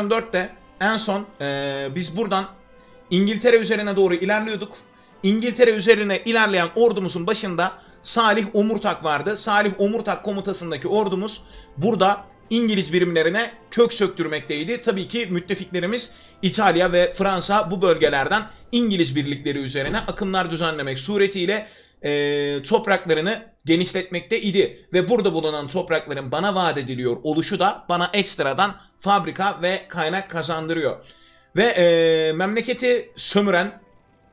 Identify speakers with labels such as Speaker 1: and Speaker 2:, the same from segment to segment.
Speaker 1: 2014'te en son e, biz buradan İngiltere üzerine doğru ilerliyorduk. İngiltere üzerine ilerleyen ordumuzun başında Salih Omurtak vardı. Salih Omurtak komutasındaki ordumuz burada İngiliz birimlerine kök söktürmekteydi. Tabii ki müttefiklerimiz İtalya ve Fransa bu bölgelerden İngiliz birlikleri üzerine akımlar düzenlemek suretiyle e, topraklarını genişletmekte idi. Ve burada bulunan toprakların bana vaat ediliyor oluşu da bana ekstradan fabrika ve kaynak kazandırıyor. Ve e, memleketi sömüren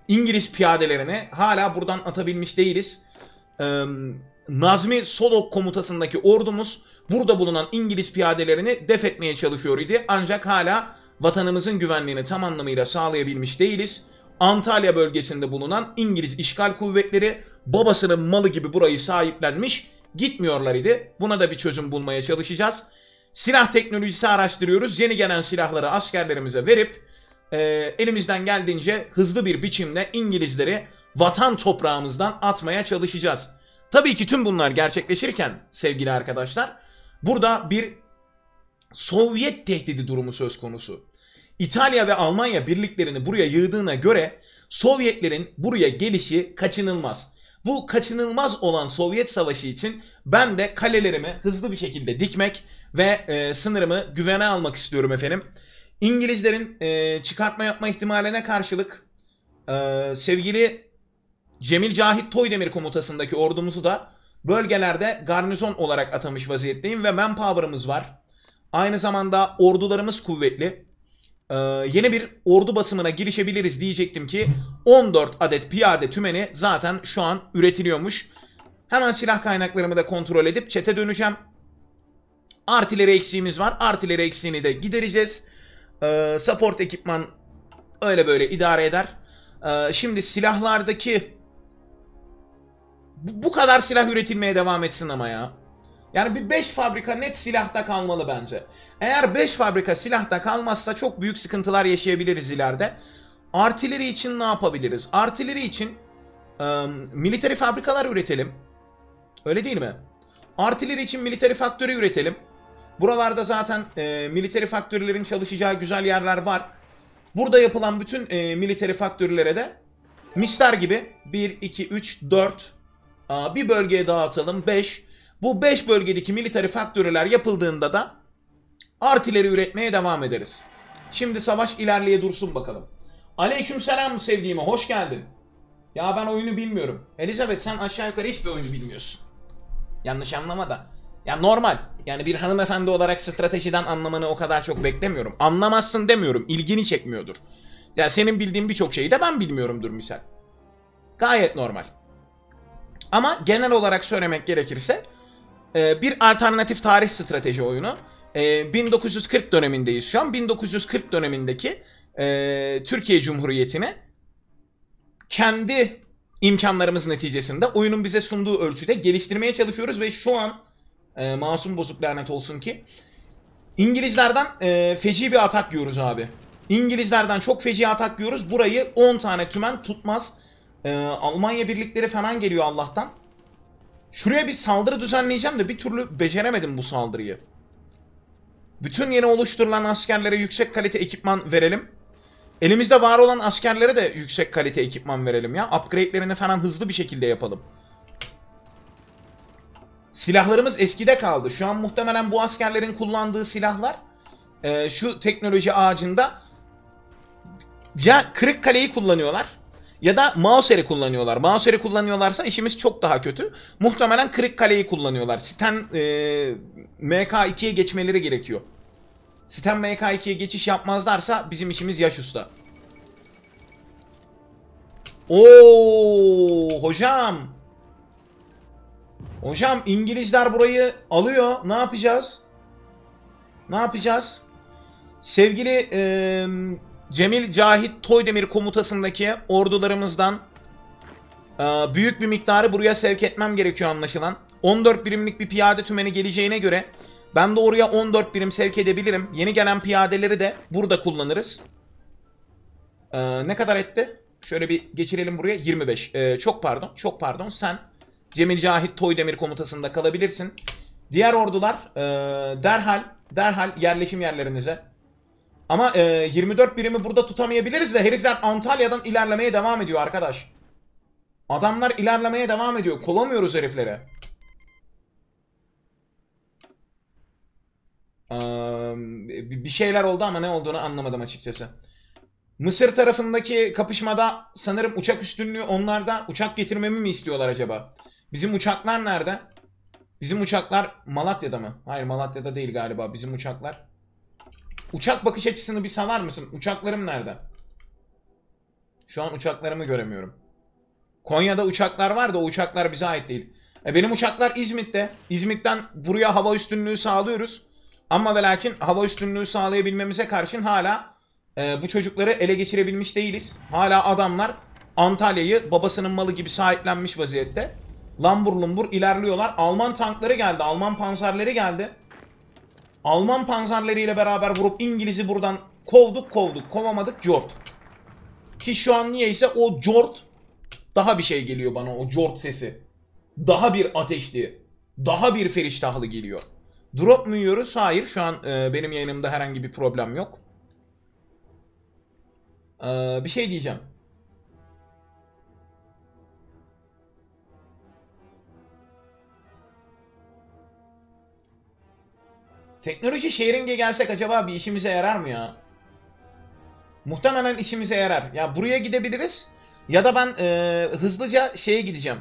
Speaker 1: İngiliz piyadelerini hala buradan atabilmiş değiliz. E, Nazmi Solok komutasındaki ordumuz burada bulunan İngiliz piyadelerini def etmeye çalışıyor idi. Ancak hala vatanımızın güvenliğini tam anlamıyla sağlayabilmiş değiliz. Antalya bölgesinde bulunan İngiliz işgal kuvvetleri babasının malı gibi burayı sahiplenmiş gitmiyorlar idi. Buna da bir çözüm bulmaya çalışacağız. Silah teknolojisi araştırıyoruz. Yeni gelen silahları askerlerimize verip e, elimizden geldiğince hızlı bir biçimde İngilizleri vatan toprağımızdan atmaya çalışacağız. Tabii ki tüm bunlar gerçekleşirken sevgili arkadaşlar burada bir Sovyet tehdidi durumu söz konusu. İtalya ve Almanya birliklerini buraya yığdığına göre Sovyetlerin buraya gelişi kaçınılmaz. Bu kaçınılmaz olan Sovyet savaşı için ben de kalelerimi hızlı bir şekilde dikmek ve e, sınırımı güvene almak istiyorum efendim. İngilizlerin e, çıkartma yapma ihtimaline karşılık e, sevgili Cemil Cahit Toydemir komutasındaki ordumuzu da bölgelerde garnizon olarak atamış vaziyetteyim ve manpower'ımız var. Aynı zamanda ordularımız kuvvetli. Ee, yeni bir ordu basımına girişebiliriz diyecektim ki 14 adet piyade tümeni zaten şu an üretiliyormuş. Hemen silah kaynaklarımı da kontrol edip çete döneceğim. Artileri eksiğimiz var. Artileri eksiğini de gidereceğiz. Ee, support ekipman öyle böyle idare eder. Ee, şimdi silahlardaki bu kadar silah üretilmeye devam etsin ama ya. Yani bir 5 fabrika net silahta kalmalı bence. Eğer 5 fabrika silahta kalmazsa çok büyük sıkıntılar yaşayabiliriz ileride. Artileri için ne yapabiliriz? Artileri için e, military fabrikalar üretelim. Öyle değil mi? Artileri için military faktörü üretelim. Buralarda zaten e, military faktörlerin çalışacağı güzel yerler var. Burada yapılan bütün e, military faktörlere de misler gibi 1, 2, 3, 4 aa, bir bölgeye dağıtalım 5. Bu 5 bölgedeki military faktörler yapıldığında da artileri üretmeye devam ederiz. Şimdi savaş ilerleye dursun bakalım. Aleykümselam sevdiğime hoş geldin. Ya ben oyunu bilmiyorum. Elizabeth sen aşağı yukarı hiçbir oyunu bilmiyorsun. Yanlış anlama da. Ya normal. Yani bir hanımefendi olarak stratejiden anlamanı o kadar çok beklemiyorum. Anlamazsın demiyorum. İlgini çekmiyordur. Ya senin bildiğin birçok şeyi de ben bilmiyorumdur misal. Gayet normal. Ama genel olarak söylemek gerekirse e, bir alternatif tarih strateji oyunu. E, 1940 dönemindeyiz şu an. 1940 dönemindeki e, Türkiye Cumhuriyeti'ni kendi imkanlarımız neticesinde oyunun bize sunduğu ölçüde geliştirmeye çalışıyoruz ve şu an e, masum bozuk lanet olsun ki İngilizlerden e, feci bir atak yiyoruz abi. İngilizlerden çok feci atak yiyoruz. Burayı 10 tane tümen tutmaz. Almanya birlikleri falan geliyor Allah'tan. Şuraya bir saldırı düzenleyeceğim de bir türlü beceremedim bu saldırıyı. Bütün yeni oluşturulan askerlere yüksek kalite ekipman verelim. Elimizde var olan askerlere de yüksek kalite ekipman verelim ya. Upgrade'lerini falan hızlı bir şekilde yapalım. Silahlarımız eskide kaldı. Şu an muhtemelen bu askerlerin kullandığı silahlar e, şu teknoloji ağacında ya kırık kaleyi kullanıyorlar ya da Mauser'i kullanıyorlar. Mauser'i kullanıyorlarsa işimiz çok daha kötü. Muhtemelen kırık kaleyi kullanıyorlar. Sten e, MK2'ye geçmeleri gerekiyor. Sten MK2'ye geçiş yapmazlarsa bizim işimiz yaş usta. Oo hocam. Hocam İngilizler burayı alıyor. Ne yapacağız? Ne yapacağız? Sevgili e, Cemil Cahit Toydemir komutasındaki ordularımızdan e, büyük bir miktarı buraya sevk etmem gerekiyor anlaşılan. 14 birimlik bir piyade tümeni geleceğine göre ben de oraya 14 birim sevk edebilirim. Yeni gelen piyadeleri de burada kullanırız. E, ne kadar etti? Şöyle bir geçirelim buraya. 25. E, çok pardon. Çok pardon. Sen Cemil Cahit Toydemir komutasında kalabilirsin. Diğer ordular e, derhal derhal yerleşim yerlerinize Ama e, 24 birimi burada tutamayabiliriz de herifler Antalya'dan ilerlemeye devam ediyor arkadaş. Adamlar ilerlemeye devam ediyor. Kovamıyoruz herifleri. Ee, bir şeyler oldu ama ne olduğunu anlamadım açıkçası. Mısır tarafındaki kapışmada sanırım uçak üstünlüğü onlarda. Uçak getirmemi mi istiyorlar acaba? Bizim uçaklar nerede? Bizim uçaklar Malatya'da mı? Hayır Malatya'da değil galiba bizim uçaklar. Uçak bakış açısını bir salar mısın? Uçaklarım nerede? Şu an uçaklarımı göremiyorum. Konya'da uçaklar var da o uçaklar bize ait değil. E benim uçaklar İzmit'te. İzmit'ten buraya hava üstünlüğü sağlıyoruz. Ama ve lakin hava üstünlüğü sağlayabilmemize karşın hala e, bu çocukları ele geçirebilmiş değiliz. Hala adamlar Antalya'yı babasının malı gibi sahiplenmiş vaziyette. Lambur lumbur ilerliyorlar. Alman tankları geldi. Alman panzerleri geldi. Alman panzerleriyle beraber vurup İngiliz'i buradan kovduk kovduk. Kovamadık Jort. Ki şu an niyeyse o Jort daha bir şey geliyor bana o Jort sesi. Daha bir ateşli. Daha bir feriştahlı geliyor. Drop mu yiyoruz? Hayır. Şu an e, benim yayınımda herhangi bir problem yok. Ee, bir şey diyeceğim. Teknoloji sharing'e gelsek acaba bir işimize yarar mı ya? Muhtemelen işimize yarar. Ya buraya gidebiliriz. Ya da ben e, hızlıca şeye gideceğim.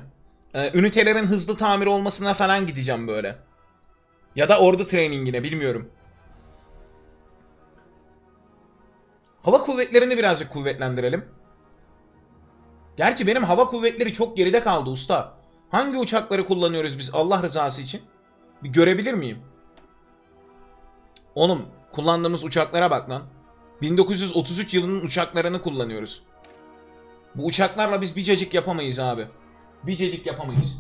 Speaker 1: E, ünitelerin hızlı tamir olmasına falan gideceğim böyle. Ya da ordu trainingine bilmiyorum. Hava kuvvetlerini birazcık kuvvetlendirelim. Gerçi benim hava kuvvetleri çok geride kaldı usta. Hangi uçakları kullanıyoruz biz Allah rızası için? Bir görebilir miyim? Oğlum kullandığımız uçaklara bak lan. 1933 yılının uçaklarını kullanıyoruz. Bu uçaklarla biz bir cacık yapamayız abi. Bir cacık yapamayız.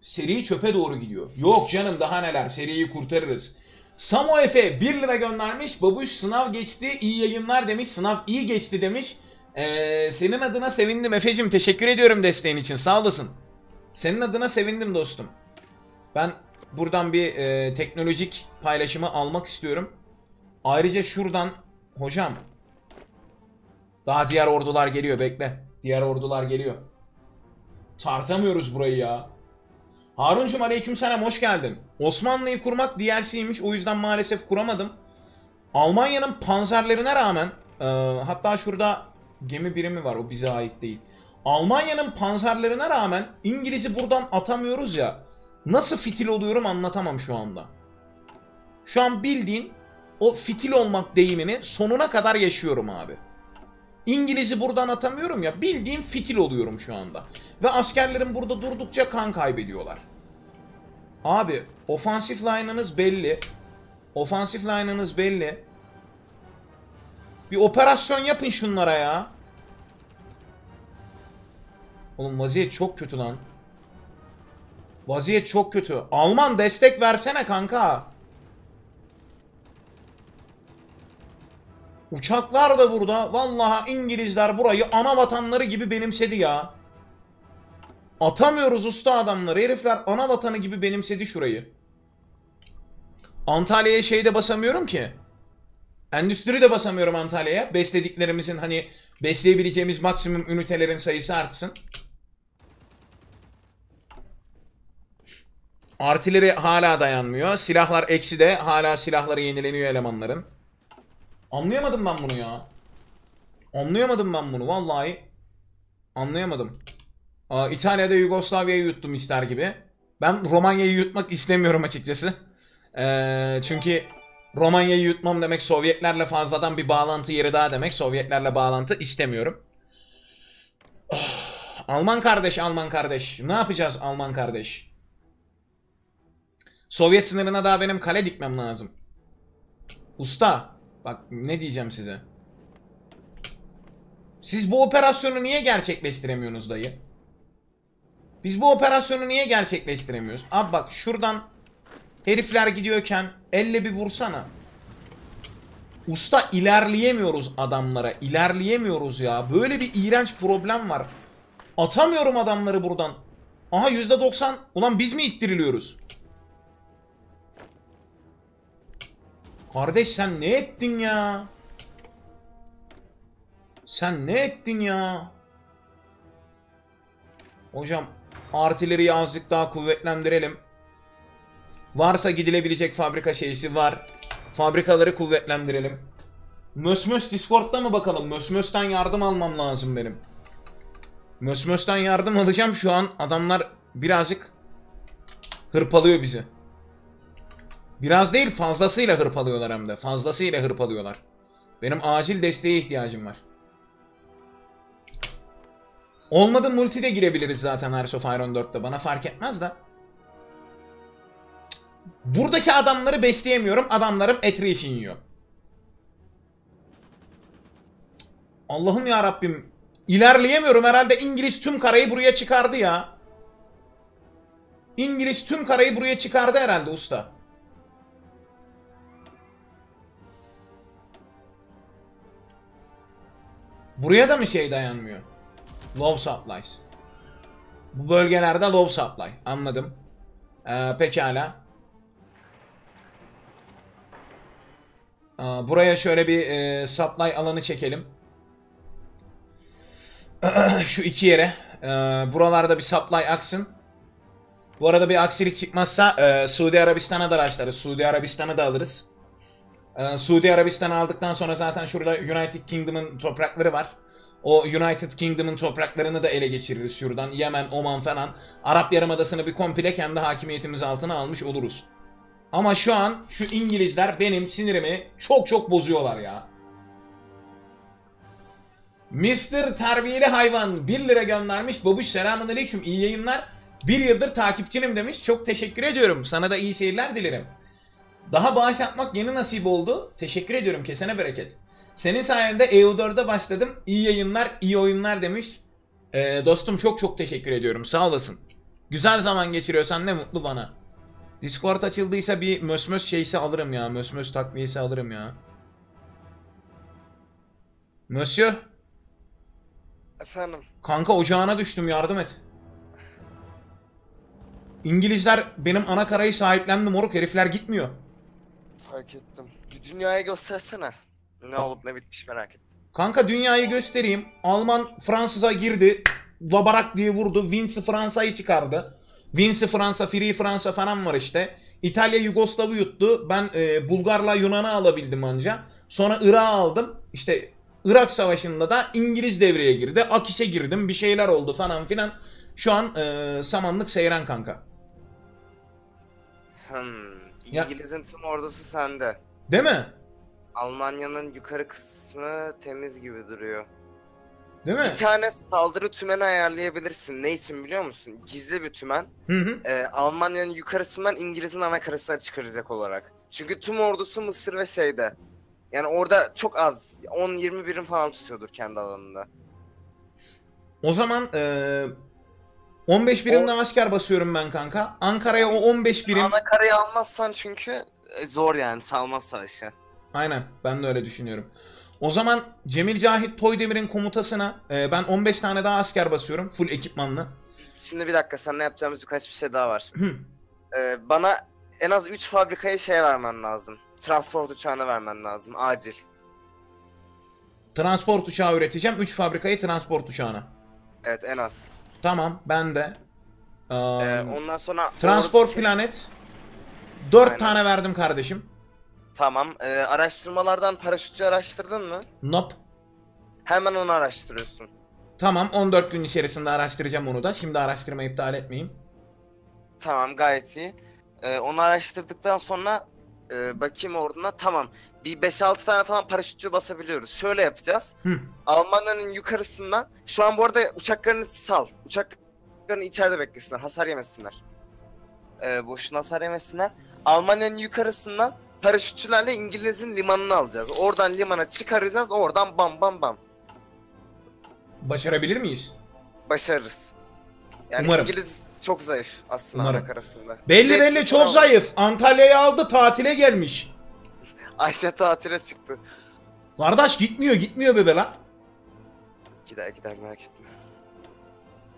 Speaker 1: Seri çöpe doğru gidiyor. Yok canım daha neler seriyi kurtarırız. Samo Efe 1 lira göndermiş. Babuş sınav geçti iyi yayınlar demiş. Sınav iyi geçti demiş. Ee, senin adına sevindim Efe'cim. Teşekkür ediyorum desteğin için. Sağ olasın. Senin adına sevindim dostum. Ben buradan bir e, teknolojik paylaşımı almak istiyorum. Ayrıca şuradan hocam daha diğer ordular geliyor bekle. Diğer ordular geliyor. Tartamıyoruz burayı ya. Haruncum aleykümselam hoş geldin. Osmanlı'yı kurmak DLC'ymiş o yüzden maalesef kuramadım. Almanya'nın panzerlerine rağmen e, hatta şurada gemi birimi var o bize ait değil. Almanya'nın panzerlerine rağmen İngiliz'i buradan atamıyoruz ya. Nasıl fitil oluyorum anlatamam şu anda. Şu an bildiğin o fitil olmak deyimini sonuna kadar yaşıyorum abi. İngiliz'i buradan atamıyorum ya bildiğin fitil oluyorum şu anda. Ve askerlerim burada durdukça kan kaybediyorlar. Abi ofansif line'ınız belli. Ofansif line'ınız belli. Bir operasyon yapın şunlara ya. Oğlum vaziyet çok kötü lan. Vaziyet çok kötü. Alman destek versene kanka. Uçaklar da burada. Vallahi İngilizler burayı ana vatanları gibi benimsedi ya. Atamıyoruz usta adamları. Herifler ana vatanı gibi benimsedi şurayı. Antalya'ya şeyde basamıyorum ki. Endüstri de basamıyorum Antalya'ya. Beslediklerimizin hani besleyebileceğimiz maksimum ünitelerin sayısı artsın. Artileri hala dayanmıyor. Silahlar eksi de hala silahları yenileniyor elemanların. Anlayamadım ben bunu ya. Anlayamadım ben bunu vallahi. Anlayamadım. Aa, İtalya'da Yugoslavya'yı yuttum ister gibi. Ben Romanya'yı yutmak istemiyorum açıkçası. Ee, çünkü Romanya'yı yutmam demek Sovyetlerle fazladan bir bağlantı yeri daha demek. Sovyetlerle bağlantı istemiyorum. Oh, Alman kardeş, Alman kardeş. Ne yapacağız Alman kardeş? Sovyet sınırına daha benim kale dikmem lazım. Usta, bak ne diyeceğim size. Siz bu operasyonu niye gerçekleştiremiyorsunuz dayı? Biz bu operasyonu niye gerçekleştiremiyoruz? Abi bak şuradan herifler gidiyorken elle bir vursana. Usta ilerleyemiyoruz adamlara. İlerleyemiyoruz ya. Böyle bir iğrenç problem var. Atamıyorum adamları buradan. Aha %90. Ulan biz mi ittiriliyoruz? Kardeş sen ne ettin ya? Sen ne ettin ya? Hocam artileriyi azıcık daha kuvvetlendirelim. Varsa gidilebilecek fabrika şeysi var. Fabrikaları kuvvetlendirelim. Mösmös Discord'da mı bakalım? Mösmös'ten yardım almam lazım benim. Mösmös'ten yardım alacağım şu an. Adamlar birazcık hırpalıyor bizi. Biraz değil fazlasıyla hırpalıyorlar hem de. Fazlasıyla hırpalıyorlar. Benim acil desteğe ihtiyacım var. Olmadı multi de girebiliriz zaten Hearts of Iron 4'te. Bana fark etmez de. Buradaki adamları besleyemiyorum. Adamlarım attrition yiyor. Allah'ım ya Rabbim. İlerleyemiyorum herhalde İngiliz tüm karayı buraya çıkardı ya. İngiliz tüm karayı buraya çıkardı herhalde usta. Buraya da mı şey dayanmıyor? Low supplies. Bu bölgelerde low supply. Anladım. Ee, pekala. Ee, buraya şöyle bir e, supply alanı çekelim. Şu iki yere. Ee, buralarda bir supply aksın. Bu arada bir aksilik çıkmazsa e, Suudi Arabistan'a da araçlarız. Suudi Arabistan'ı da alırız. Ee, Suudi Arabistan'ı aldıktan sonra zaten şurada United Kingdom'ın toprakları var. O United Kingdom'ın topraklarını da ele geçiririz şuradan. Yemen, Oman falan. Arap Yarımadası'nı bir komple kendi hakimiyetimiz altına almış oluruz. Ama şu an şu İngilizler benim sinirimi çok çok bozuyorlar ya. Mr. Terbiyeli Hayvan 1 lira göndermiş. Babuş selamünaleyküm iyi yayınlar. Bir yıldır takipçinim demiş. Çok teşekkür ediyorum. Sana da iyi seyirler dilerim. Daha bağış yapmak yeni nasip oldu. Teşekkür ediyorum. Kesene bereket. Senin sayende EU4'e başladım. İyi yayınlar, iyi oyunlar demiş. Ee, dostum çok çok teşekkür ediyorum. Sağ olasın. Güzel zaman geçiriyorsan ne mutlu bana. Discord açıldıysa bir mösmös şeysi alırım ya. Mösmös takviyesi alırım ya. Monsieur.
Speaker 2: Efendim.
Speaker 1: Kanka ocağına düştüm yardım et. İngilizler benim ana karayı sahiplendi moruk herifler gitmiyor.
Speaker 2: Fark ettim. Bir dünyaya göstersene. Ne olup ne bitmiş merak ettim.
Speaker 1: Kanka dünyayı göstereyim. Alman Fransız'a girdi. Labarak diye vurdu. Vinci Fransa'yı çıkardı. Vinci Fransa, Free Fransa falan var işte. İtalya Yugoslav'ı yuttu. Ben e, Bulgar'la Yunan'ı alabildim anca. Sonra Irak'ı aldım. İşte Irak Savaşı'nda da İngiliz devreye girdi. Akis'e girdim. Bir şeyler oldu falan filan. Şu an e, samanlık seyren kanka.
Speaker 2: Hmm.
Speaker 1: Ya-
Speaker 2: İngiliz'in tüm ordusu sende.
Speaker 1: Değil mi?
Speaker 2: Almanya'nın yukarı kısmı temiz gibi duruyor.
Speaker 1: Değil mi?
Speaker 2: Bir tane saldırı tümeni ayarlayabilirsin. Ne için biliyor musun? Gizli bir tümen.
Speaker 1: Hı hı.
Speaker 2: Ee, Almanya'nın yukarısından İngiliz'in ana karasına çıkaracak olarak. Çünkü tüm ordusu Mısır ve şeyde. Yani orada çok az. 10-20 birim falan tutuyordur kendi alanında.
Speaker 1: O zaman e, 15 birimle asker basıyorum ben kanka. Ankara'ya o 15 birim...
Speaker 2: Ana karayı almazsan çünkü e, zor yani salmaz savaşı.
Speaker 1: Aynen ben de öyle düşünüyorum. O zaman Cemil Cahit Toydemir'in komutasına e, ben 15 tane daha asker basıyorum. Full ekipmanlı.
Speaker 2: Şimdi bir dakika seninle yapacağımız birkaç bir şey daha var.
Speaker 1: Hı.
Speaker 2: Ee, bana en az 3 fabrikaya şey vermen lazım. Transport uçağını vermen lazım acil.
Speaker 1: Transport uçağı üreteceğim. 3 fabrikayı transport uçağına.
Speaker 2: Evet en az.
Speaker 1: Tamam ben de. Ee,
Speaker 2: Ee, ondan sonra...
Speaker 1: transport
Speaker 2: or-
Speaker 1: Planet. 4
Speaker 2: Aynen.
Speaker 1: tane verdim kardeşim.
Speaker 2: Tamam. Ee, araştırmalardan paraşütçü araştırdın mı?
Speaker 1: Nope.
Speaker 2: Hemen onu araştırıyorsun.
Speaker 1: Tamam 14 gün içerisinde araştıracağım onu da. Şimdi araştırma iptal etmeyeyim.
Speaker 2: Tamam gayet iyi. Ee, onu araştırdıktan sonra e, bakayım orduna tamam. Bir 5-6 tane falan paraşütçü basabiliyoruz. Şöyle yapacağız.
Speaker 1: Hı.
Speaker 2: Almanya'nın yukarısından şu an bu arada uçaklarını sal. Uçaklarını içeride beklesinler. Hasar yemesinler. Ee, boşuna hasar yemesinler. Almanya'nın yukarısından paraşütçülerle İngiliz'in limanını alacağız. Oradan limana çıkaracağız. Oradan bam bam bam.
Speaker 1: Başarabilir miyiz?
Speaker 2: Başarırız. Yani
Speaker 1: Umarım.
Speaker 2: İngiliz çok zayıf aslında
Speaker 1: Umarım.
Speaker 2: ana karasında.
Speaker 1: Belli
Speaker 2: Hepsi
Speaker 1: belli çok zayıf. Antalya'yı aldı tatile gelmiş.
Speaker 2: Ayşe tatile çıktı.
Speaker 1: Kardeş gitmiyor gitmiyor bebe la.
Speaker 2: Gider gider merak etme.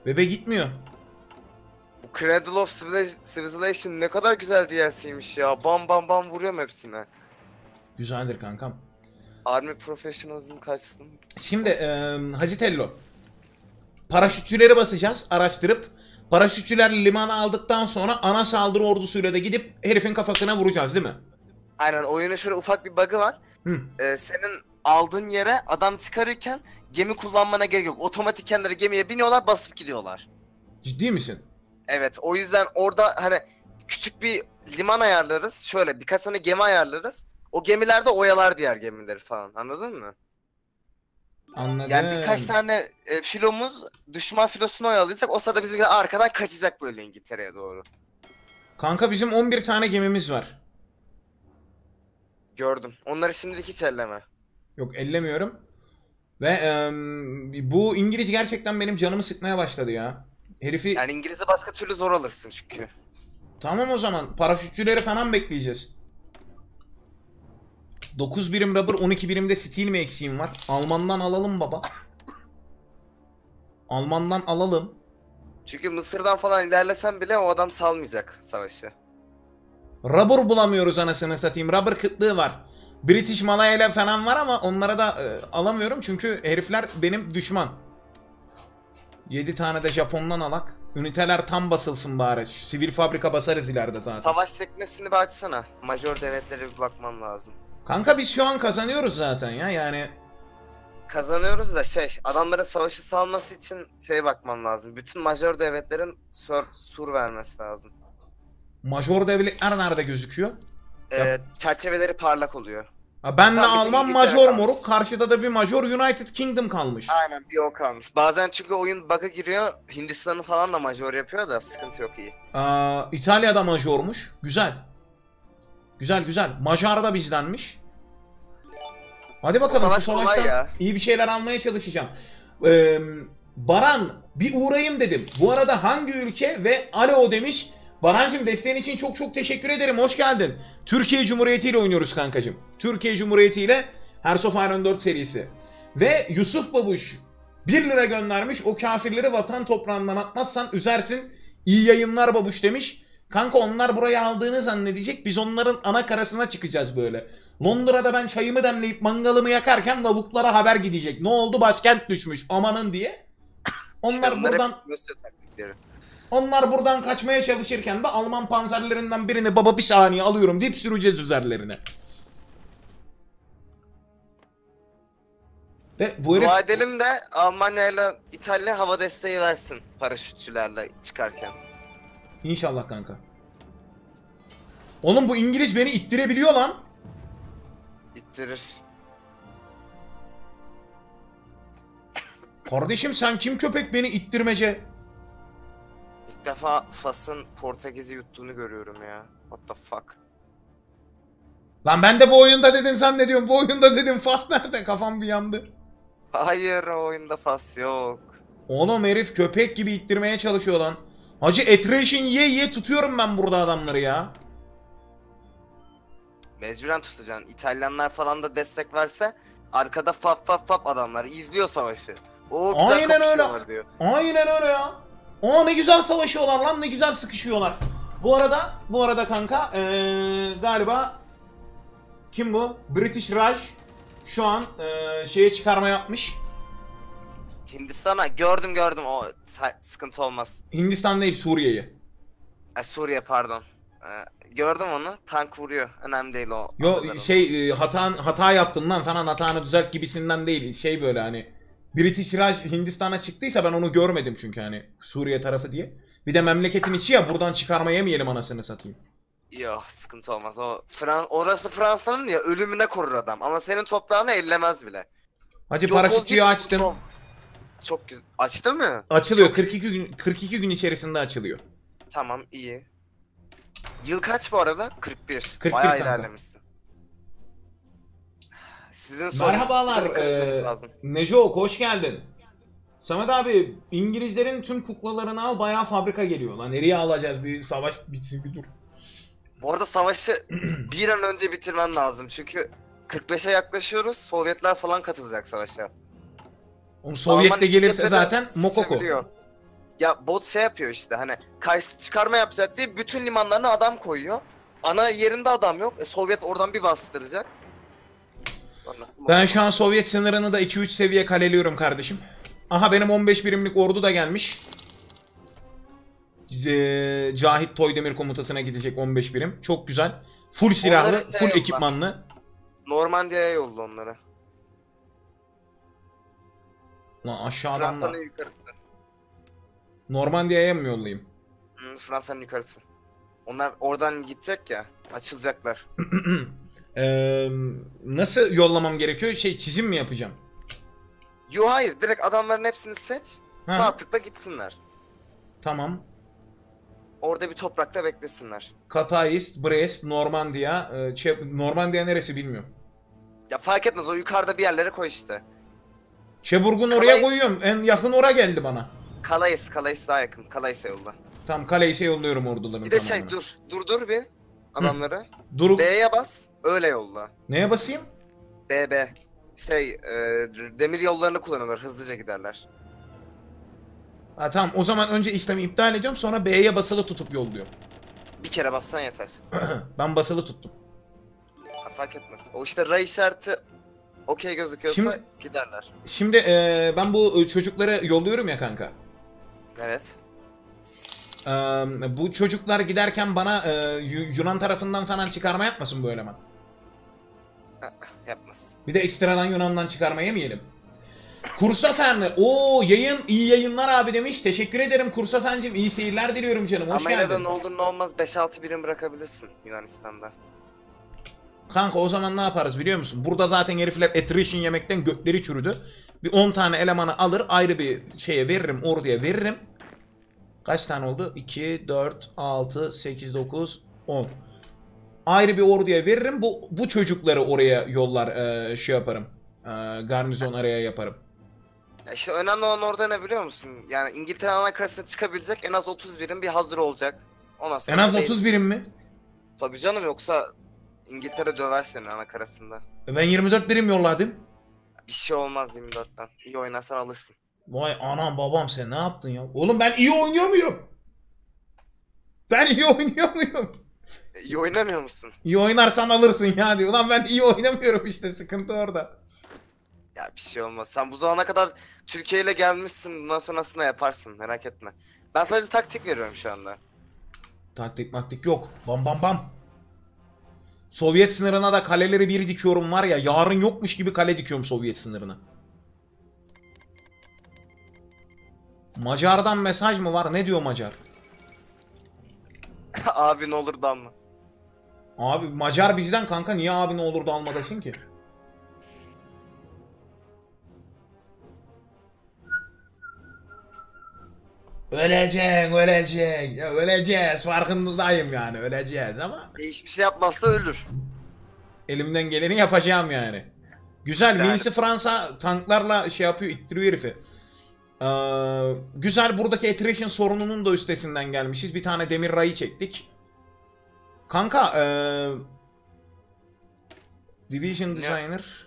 Speaker 1: Bebe gitmiyor.
Speaker 2: Bu Cradle of Civilization ne kadar güzel DLC'ymiş ya. Bam bam bam vuruyorum hepsine.
Speaker 1: Güzeldir kankam.
Speaker 2: Army Professionalism kaçsın.
Speaker 1: Şimdi e, Hacı Tello. Paraşütçüleri basacağız araştırıp. Paraşütçüler limanı aldıktan sonra ana saldırı ordusuyla da gidip herifin kafasına vuracağız değil mi?
Speaker 2: Aynen oyunun şöyle ufak bir bug'ı var.
Speaker 1: Hı.
Speaker 2: Ee, senin aldığın yere adam çıkarırken gemi kullanmana gerek yok. Otomatik kendileri gemiye biniyorlar basıp gidiyorlar.
Speaker 1: Ciddi misin?
Speaker 2: Evet o yüzden orada hani küçük bir liman ayarlarız. Şöyle birkaç tane gemi ayarlarız. O gemilerde oyalar diğer gemileri falan anladın mı?
Speaker 1: Anladım.
Speaker 2: Yani birkaç tane e, filomuz düşman filosunu oyalayacak. O sırada bizimkiler arkadan kaçacak böyle İngiltere'ye doğru.
Speaker 1: Kanka bizim 11 tane gemimiz var.
Speaker 2: Gördüm. Onları şimdilik hiç elleme.
Speaker 1: Yok ellemiyorum. Ve e, bu İngiliz gerçekten benim canımı sıkmaya başladı ya. Herifi
Speaker 2: Yani İngiliz'i başka türlü zor alırsın çünkü.
Speaker 1: tamam o zaman paraşütçüleri falan bekleyeceğiz. 9 birim rubber 12 birimde steel mi eksiğim var? Almandan alalım baba. Almandan alalım.
Speaker 2: Çünkü Mısır'dan falan ilerlesen bile o adam salmayacak savaşı.
Speaker 1: Rubber bulamıyoruz anasını satayım. Rubber kıtlığı var. British Malaya ile falan var ama onlara da e, alamıyorum çünkü herifler benim düşman. 7 tane de Japon'dan alak. Üniteler tam basılsın bari. Şu Sivil fabrika basarız ileride zaten.
Speaker 2: Savaş sekmesini bir açsana. Major devletlere bir bakman lazım.
Speaker 1: Kanka biz şu an kazanıyoruz zaten ya yani.
Speaker 2: Kazanıyoruz da şey, adamların savaşı salması için şey bakmam lazım. Bütün major devletlerin sur, sur vermesi lazım.
Speaker 1: Major devletler nerede gözüküyor?
Speaker 2: Ee, çerçeveleri parlak oluyor.
Speaker 1: Ha, ben de Alman major
Speaker 2: kalmış.
Speaker 1: moruk. Karşıda da bir major United Kingdom kalmış.
Speaker 2: Aynen bir o kalmış. Bazen çünkü oyun bug'a giriyor. Hindistan'ı falan da major yapıyor da sıkıntı yok iyi.
Speaker 1: Aa, İtalya'da majormuş. Güzel. Güzel güzel. Macar da bizdenmiş. Hadi bakalım
Speaker 2: savaş
Speaker 1: şu
Speaker 2: kolay
Speaker 1: savaştan
Speaker 2: ya.
Speaker 1: iyi bir şeyler almaya çalışacağım. Ee, Baran bir uğrayayım dedim. Bu arada hangi ülke ve alo demiş. Barancım desteğin için çok çok teşekkür ederim. Hoş geldin. Türkiye Cumhuriyeti ile oynuyoruz kankacım. Türkiye Cumhuriyeti ile Hearts of Iron 4 serisi. Ve Yusuf Babuş 1 lira göndermiş. O kafirleri vatan toprağından atmazsan üzersin. İyi yayınlar babuş demiş. Kanka onlar burayı aldığını zannedecek. Biz onların ana karasına çıkacağız böyle. Londra'da ben çayımı demleyip mangalımı yakarken lavuklara haber gidecek. Ne oldu başkent düşmüş amanın diye. Onlar
Speaker 2: İşte
Speaker 1: buradan onlar buradan kaçmaya çalışırken de Alman panzerlerinden birini baba bir saniye alıyorum deyip süreceğiz üzerlerine. De bu herif
Speaker 2: Dua edelim de Almanya ile İtalya hava desteği versin paraşütçülerle çıkarken.
Speaker 1: İnşallah kanka. Oğlum bu İngiliz beni ittirebiliyor lan.
Speaker 2: İttirir.
Speaker 1: Kardeşim sen kim köpek beni ittirmece?
Speaker 2: İlk defa Fas'ın Portekiz'i yuttuğunu görüyorum ya. What the fuck.
Speaker 1: Lan ben de bu oyunda dedin zannediyorum. Bu oyunda dedim Fas nerede? Kafam bir yandı.
Speaker 2: Hayır o oyunda Fas yok.
Speaker 1: Oğlum herif köpek gibi ittirmeye çalışıyor lan. Hacı etreşin ye ye tutuyorum ben burada adamları ya.
Speaker 2: Mecburen tutacaksın. İtalyanlar falan da destek verse arkada fap fap fap adamlar izliyor savaşı. O güzel
Speaker 1: Aynen öyle.
Speaker 2: diyor.
Speaker 1: Aynen öyle ya. Aa ne güzel savaşıyorlar lan ne güzel sıkışıyorlar. Bu arada bu arada kanka ee, galiba kim bu? British Raj şu an ee, şeye çıkarma yapmış.
Speaker 2: Hindistan'a gördüm gördüm o sa- sıkıntı olmaz.
Speaker 1: Hindistan değil Suriye'yi.
Speaker 2: E, Suriye pardon. E, gördüm onu tank vuruyor. Önemli değil o.
Speaker 1: Yo şey e, hata hata yaptın lan falan hatanı düzelt gibisinden değil. Şey böyle hani British Raj Hindistan'a çıktıysa ben onu görmedim çünkü hani Suriye tarafı diye. Bir de memleketin içi ya buradan çıkarma yemeyelim anasını satayım.
Speaker 2: Yok sıkıntı olmaz. O Fran orası Fransa'nın ya ölümüne korur adam ama senin toprağını ellemez bile.
Speaker 1: Hacı
Speaker 2: Yok
Speaker 1: paraşütçüyü açtım.
Speaker 2: Çok güzel. Açtı mı?
Speaker 1: Açılıyor.
Speaker 2: Çok-
Speaker 1: 42 gün 42 gün içerisinde açılıyor.
Speaker 2: Tamam iyi. Yıl kaç bu arada? 41.
Speaker 1: 41
Speaker 2: Bayağı
Speaker 1: kanka.
Speaker 2: ilerlemişsin. Sizin son
Speaker 1: Merhabalar, eee,
Speaker 2: lazım.
Speaker 1: Neco hoş geldin. Samet abi İngilizlerin tüm kuklalarını al bayağı fabrika geliyor. Lan nereye alacağız bir savaş bitsin bir dur.
Speaker 2: Bu arada savaşı bir an önce bitirmen lazım çünkü 45'e yaklaşıyoruz. Sovyetler falan katılacak savaşa.
Speaker 1: Oğlum Sovyet de gelirse zaten Mokoko.
Speaker 2: Ya bot şey yapıyor işte hani karşı çıkarma yapacak diye bütün limanlarına adam koyuyor. Ana yerinde adam yok. E, Sovyet oradan bir bastıracak.
Speaker 1: Ben şu an Sovyet sınırını da 2-3 seviye kaleliyorum kardeşim. Aha benim 15 birimlik ordu da gelmiş. Cahit Toydemir komutasına gidecek 15 birim. Çok güzel. Full silahlı,
Speaker 2: şey
Speaker 1: full ekipmanlı.
Speaker 2: Normandiya'ya yolla onları.
Speaker 1: Lan aşağıdan da
Speaker 2: Fransa'nın yukarısı.
Speaker 1: Normandiya'ya mı yollayayım?
Speaker 2: Hı, Fransa'nın yukarısı. Onlar oradan gidecek ya. Açılacaklar.
Speaker 1: Eee, nasıl yollamam gerekiyor? Şey çizim mi yapacağım?
Speaker 2: Yo hayır direkt adamların hepsini seç.
Speaker 1: Ha.
Speaker 2: Sağ tıkla gitsinler.
Speaker 1: Tamam.
Speaker 2: Orada bir toprakta beklesinler.
Speaker 1: Kataist, Brest, Normandiya. e, Çe- Normandiya neresi bilmiyorum.
Speaker 2: Ya fark etmez o yukarıda bir yerlere koy işte.
Speaker 1: Çeburg'un oraya
Speaker 2: Calais.
Speaker 1: koyuyorum. En yakın ora geldi bana.
Speaker 2: Calais, Calais daha yakın. Calais'e yolla.
Speaker 1: Tam Calaise'e yolluyorum ordularını.
Speaker 2: Bir de şey dur. Dur dur bir. Adamları.
Speaker 1: Dur.
Speaker 2: B'ye bas. Öyle yolla.
Speaker 1: Neye basayım?
Speaker 2: B B. Şey e, demir yollarını kullanıyorlar. Hızlıca giderler.
Speaker 1: Ha, tamam o zaman önce işlemi iptal ediyorum sonra B'ye basılı tutup yolluyorum.
Speaker 2: Bir kere bassan yeter.
Speaker 1: ben basılı tuttum.
Speaker 2: Ha, fark etmez. O işte ray işareti okey gözüküyorsa
Speaker 1: Şimdi-
Speaker 2: giderler.
Speaker 1: Şimdi e, ben bu e, çocukları yolluyorum ya kanka.
Speaker 2: Evet.
Speaker 1: E, bu çocuklar giderken bana e, Yu- Yunan tarafından falan çıkarma yapmasın bu eleman.
Speaker 2: Yapmaz.
Speaker 1: Bir de ekstradan Yunan'dan çıkarma yemeyelim. Kursafen, o yayın iyi yayınlar abi demiş. Teşekkür ederim Kursafen'cim. İyi seyirler diliyorum canım. Hoş
Speaker 2: Ama yine de
Speaker 1: geldin.
Speaker 2: ne olur ne olmaz 5-6 birim bırakabilirsin Yunanistan'da.
Speaker 1: Kanka o zaman ne yaparız biliyor musun? Burada zaten herifler attrition yemekten gökleri çürüdü. Bir 10 tane elemanı alır ayrı bir şeye veririm orduya veririm. Kaç tane oldu? 2, 4, 6, 8, 9, 10. Ayrı bir orduya veririm. Bu bu çocukları oraya yollar e, şey yaparım. E, garnizon araya yaparım.
Speaker 2: Ya işte önemli olan orada ne biliyor musun? Yani İngiltere ana karasına çıkabilecek en az 30 birim bir hazır olacak. Ondan sonra
Speaker 1: En az
Speaker 2: değil.
Speaker 1: 30 birim mi?
Speaker 2: Tabii canım yoksa İngiltere döver seni ana karasında.
Speaker 1: E, Ben 24 birim yolladım.
Speaker 2: Bir şey olmaz 24'ten. İyi oynarsan alırsın.
Speaker 1: Vay anam babam sen ne yaptın ya? Oğlum ben iyi oynuyor muyum? Ben iyi oynuyor muyum?
Speaker 2: İyi oynamıyor musun?
Speaker 1: İyi oynarsan alırsın ya diyor. Ulan ben iyi oynamıyorum işte sıkıntı orada.
Speaker 2: Ya bir şey olmaz. Sen bu zamana kadar Türkiye ile gelmişsin. Bundan sonrasında yaparsın. Merak etme. Ben sadece taktik veriyorum şu anda.
Speaker 1: Taktik maktik yok. Bam bam bam. Sovyet sınırına da kaleleri bir dikiyorum var ya yarın yokmuş gibi kale dikiyorum Sovyet sınırına. Macar'dan mesaj mı var? Ne diyor Macar?
Speaker 2: Abi ne olur dalma.
Speaker 1: Abi Macar bizden kanka niye abi ne olur da almadasın ki? Ölecek, ölecek. Ya öleceğiz. Farkındayım yani. Öleceğiz ama
Speaker 2: E, hiçbir şey yapmazsa ölür.
Speaker 1: elimden geleni yapacağım yani. Güzel.
Speaker 2: İşte
Speaker 1: Milisi Fransa tanklarla şey yapıyor, ittiriyor herifi. Ee, güzel. Buradaki attrition sorununun da üstesinden gelmişiz. Bir tane demir rayı çektik. Kanka, ee, Division
Speaker 2: Ne?
Speaker 1: Designer.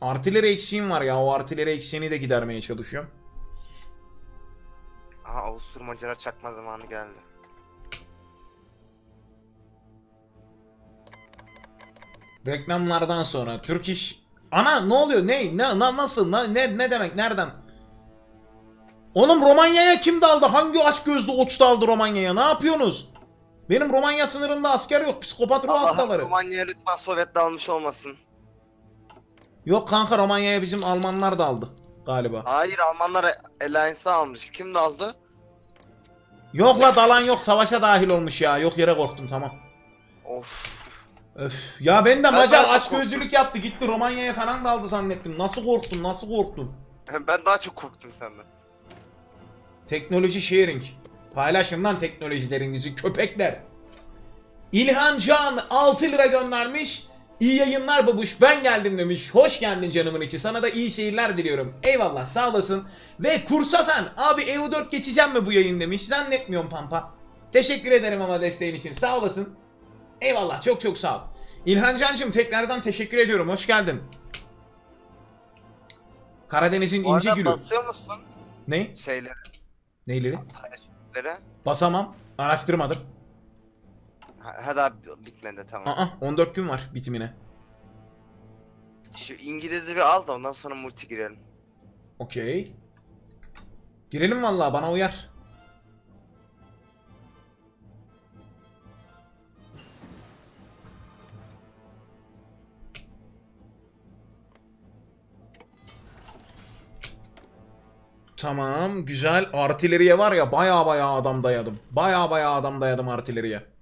Speaker 1: Artileri eksiğim var ya. O artileri eksiğini de gidermeye çalışıyorum.
Speaker 2: Aha Avusturmacara çakma zamanı geldi.
Speaker 1: Reklamlardan sonra Türk iş... Ana ne oluyor? Ne? Ne? na- nasıl? Na- ne, ne demek? Nereden? Oğlum Romanya'ya kim daldı? Hangi aç gözlü oç daldı Romanya'ya? Ne yapıyorsunuz? Benim Romanya sınırında asker yok. Psikopat ruh hastaları.
Speaker 2: Romanya'ya lütfen Sovyet dalmış olmasın.
Speaker 1: Yok kanka Romanya'ya bizim Almanlar daldı galiba.
Speaker 2: Hayır Almanlar Alliance'ı almış. Kim daldı?
Speaker 1: Yok la dalan yok. Savaşa dahil olmuş ya. Yok yere korktum tamam.
Speaker 2: Of.
Speaker 1: Öf. Ya ben de Macar
Speaker 2: daha çok
Speaker 1: aç gözlülük yaptı. Gitti Romanya'ya falan daldı zannettim. Nasıl korktum? Nasıl korktum?
Speaker 2: Ben daha çok korktum senden.
Speaker 1: Teknoloji sharing. Paylaşın lan teknolojilerinizi köpekler. İlhan Can 6 lira göndermiş. İyi yayınlar babuş ben geldim demiş. Hoş geldin canımın içi. Sana da iyi seyirler diliyorum. Eyvallah sağ olasın. Ve Kursafen abi EU4 geçeceğim mi bu yayın demiş. Zannetmiyorum Pampa. Teşekkür ederim ama desteğin için. Sağ olasın. Eyvallah çok çok sağ ol. İlhan Can'cım tekrardan teşekkür ediyorum. Hoş geldin. Karadeniz'in
Speaker 2: Bu
Speaker 1: ince
Speaker 2: arada
Speaker 1: gülü.
Speaker 2: basıyor musun
Speaker 1: Ne?
Speaker 2: şeyleri,
Speaker 1: Neyleri?
Speaker 2: paylaşımları?
Speaker 1: Basamam. Araştırmadım.
Speaker 2: Ha, ha daha bi- bitmedi tamam.
Speaker 1: Aa 14 gün var bitimine.
Speaker 2: Şu İngiliz'i bir al da ondan sonra multi girelim.
Speaker 1: Okey. Girelim vallahi bana uyar. Tamam, güzel. Artilleriye var ya baya baya adam dayadım. Baya baya adam dayadım artilleriye.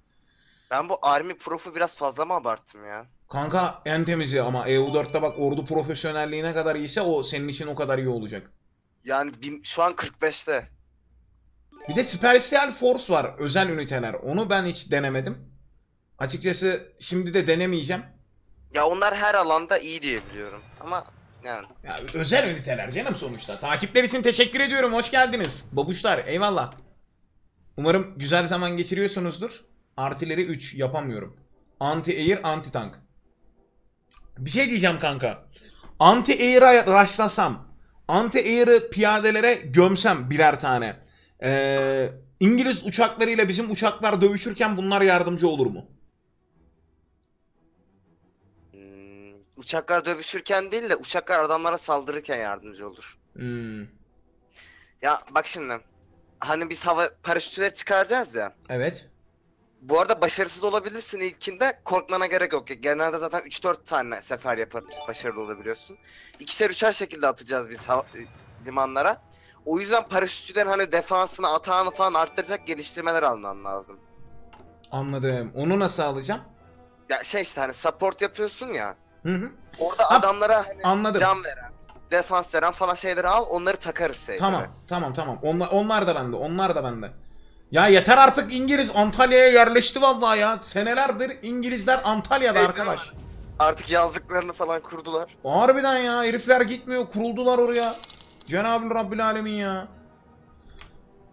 Speaker 2: Ben bu Army Prof'u biraz fazla mı abarttım ya?
Speaker 1: Kanka en temizi ama EU4'te bak ordu profesyonelliği ne kadar iyiyse o senin için o kadar iyi olacak.
Speaker 2: Yani bin- şu an 45'te.
Speaker 1: Bir de Special Force var. Özel üniteler. Onu ben hiç denemedim. Açıkçası şimdi de denemeyeceğim.
Speaker 2: Ya onlar her alanda iyi diye biliyorum. Ama yani
Speaker 1: Ya özel üniteler canım sonuçta. Takipler için teşekkür ediyorum. Hoş geldiniz. Babuşlar eyvallah. Umarım güzel zaman geçiriyorsunuzdur. Artileri 3 yapamıyorum. Anti-air, anti-tank. Bir şey diyeceğim kanka. Anti-air'a raşlasam, anti-air'ı piyadelere gömsem birer tane. Ee, İngiliz uçaklarıyla bizim uçaklar dövüşürken bunlar yardımcı olur mu?
Speaker 2: hmm, uçaklar dövüşürken değil de uçaklar adamlara saldırırken yardımcı olur.
Speaker 1: Hmm,
Speaker 2: Ya bak şimdi. Hani biz hava paraşütçüleri çıkaracağız ya.
Speaker 1: evet.
Speaker 2: Bu arada başarısız olabilirsin ilkinde korkmana gerek yok. Genelde zaten 3-4 tane sefer yapıp başarılı olabiliyorsun. İkişer üçer şekilde atacağız biz limanlara. O yüzden paraşütçülerin hani defansını, atağını falan arttıracak geliştirmeler alman lazım.
Speaker 1: Anladım. Onu nasıl alacağım?
Speaker 2: Ya şey işte hani support yapıyorsun ya.
Speaker 1: Hı hı.
Speaker 2: Orada
Speaker 1: Ha,
Speaker 2: adamlara hani
Speaker 1: Anladım.
Speaker 2: can veren, defans veren falan şeyleri al, onları takarız şeylere.
Speaker 1: Tamam, tamam, tamam. Onlar, onlar da bende, onlar da bende. Ya yeter artık İngiliz Antalya'ya yerleşti vallahi ya. Senelerdir İngilizler Antalya'da
Speaker 2: Evet,
Speaker 1: arkadaş.
Speaker 2: Artık yazlıklarını falan kurdular.
Speaker 1: Harbiden ya herifler gitmiyor, kuruldular oraya. Cenab-ı Rabbül Alemin ya.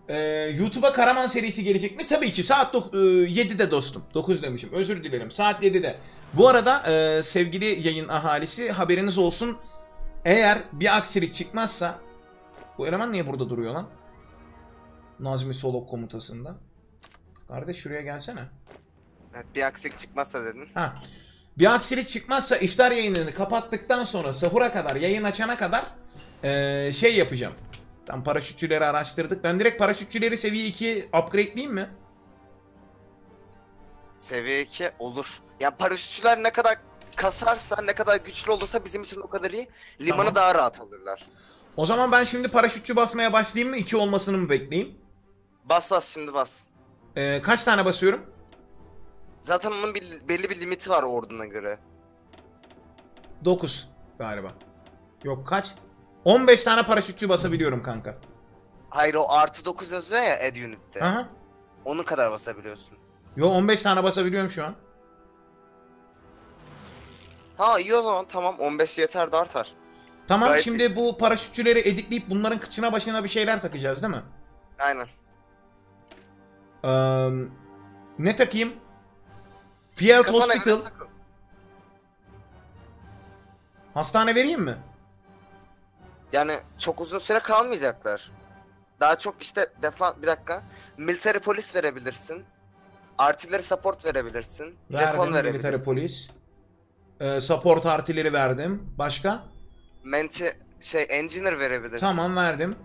Speaker 1: Ee, YouTube'a Karaman serisi gelecek mi? Tabii ki. Saat dok- e, 7'de dostum. 9 demişim. Özür dilerim. Saat 7'de. Bu arada e, sevgili yayın ahalisi haberiniz olsun. Eğer bir aksilik çıkmazsa... Bu eleman niye burada duruyor lan? Nazmi Solok komutasında. Kardeş şuraya gelsene.
Speaker 2: Evet, bir aksilik çıkmazsa dedin.
Speaker 1: Ha. Bir aksilik çıkmazsa iftar yayınını kapattıktan sonra sahura kadar, yayın açana kadar eee, şey yapacağım. Tam paraşütçüleri araştırdık. Ben direkt paraşütçüleri seviye 2'ye upgradeleyeyim mi?
Speaker 2: Seviye 2 olur. Ya paraşütçüler ne kadar kasarsa, ne kadar güçlü olursa bizim için o kadar iyi. Limanı
Speaker 1: Tamam.
Speaker 2: daha rahat alırlar.
Speaker 1: O zaman ben şimdi paraşütçü basmaya başlayayım mı? 2 olmasını mı bekleyeyim?
Speaker 2: Bas bas şimdi bas.
Speaker 1: Eee, kaç tane basıyorum?
Speaker 2: Zaten onun bir, belli bir limiti var orduna göre.
Speaker 1: 9 galiba. Yok kaç? 15 tane paraşütçü basabiliyorum kanka.
Speaker 2: Hayır o artı 9 yazıyor ya Ed Unit'te.
Speaker 1: Aha.
Speaker 2: Onun kadar basabiliyorsun.
Speaker 1: Yo 15 tane basabiliyorum şu an.
Speaker 2: Ha iyi o zaman tamam 15 yeter de artar.
Speaker 1: Tamam
Speaker 2: Gayet
Speaker 1: şimdi bu paraşütçüleri editleyip bunların kıçına başına bir şeyler takacağız değil mi?
Speaker 2: Aynen.
Speaker 1: Eee, ne takayım? Field
Speaker 2: Kafana
Speaker 1: Hospital. Hastane vereyim mi?
Speaker 2: Yani çok uzun süre kalmayacaklar. Daha çok işte defa bir dakika. Military polis verebilirsin. Artillery support verebilirsin.
Speaker 1: Verdim military
Speaker 2: verebilirsin.
Speaker 1: polis. Eee, support artileri verdim. Başka?
Speaker 2: Menti şey engineer verebilirsin.
Speaker 1: Tamam verdim.